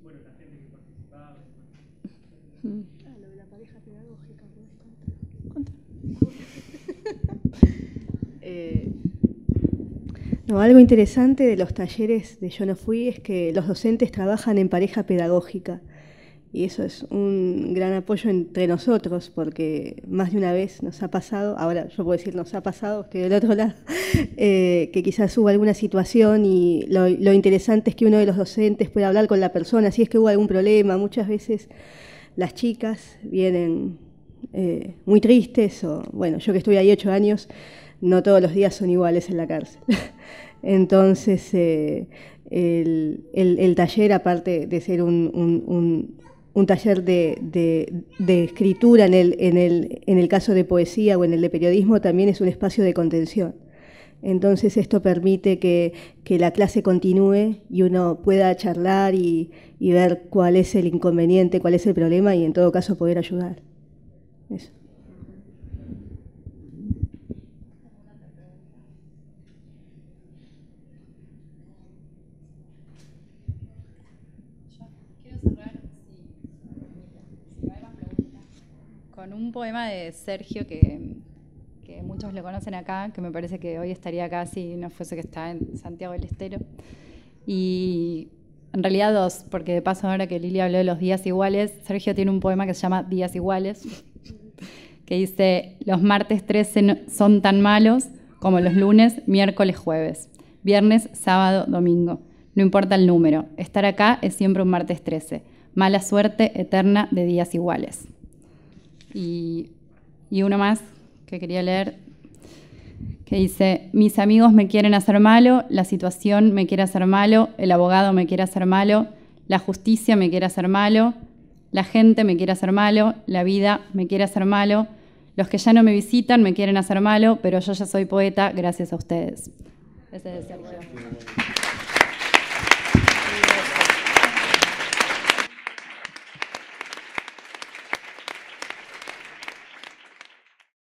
Bueno, la gente que participaba. Ah, lo de la pareja pedagógica, eh, no, algo interesante de los talleres de Yo no fui es que los docentes trabajan en pareja pedagógica y eso es un gran apoyo entre nosotros, porque más de una vez nos ha pasado, ahora yo puedo decir nos ha pasado, estoy del otro *laughs* lado, eh, que quizás hubo alguna situación y lo, interesante es que uno de los docentes puede hablar con la persona, si es que hubo algún problema, muchas veces las chicas vienen eh, muy tristes, o bueno, yo que estuve ahí ocho años, no todos los días son iguales en la cárcel. *laughs* Entonces, eh, el, taller, aparte de ser un taller de, escritura en el, en, el, en el, caso de poesía o en el de periodismo también es un espacio de contención. Entonces esto permite que, la clase continúe y uno pueda charlar y, y, ver cuál es el inconveniente, cuál es el problema y en todo caso poder ayudar. Eso. con un poema de Sergio que, muchos lo conocen acá, que me parece que hoy estaría acá si no fuese que está en Santiago del Estero. Y en realidad dos, porque de paso ahora que Lilia habló de los días iguales, Sergio tiene un poema que se llama Días iguales, que dice, los martes 13 son tan malos como los lunes, miércoles, jueves, viernes, sábado, domingo. No importa el número, estar acá es siempre un martes 13. Mala suerte eterna de días iguales. Y, uno más que quería leer, que dice, mis amigos me quieren hacer malo, la situación me quiere hacer malo, el abogado me quiere hacer malo, la justicia me quiere hacer malo, la gente me quiere hacer malo, la vida me quiere hacer malo, los que ya no me visitan me quieren hacer malo, pero yo ya soy poeta gracias a ustedes. Ese.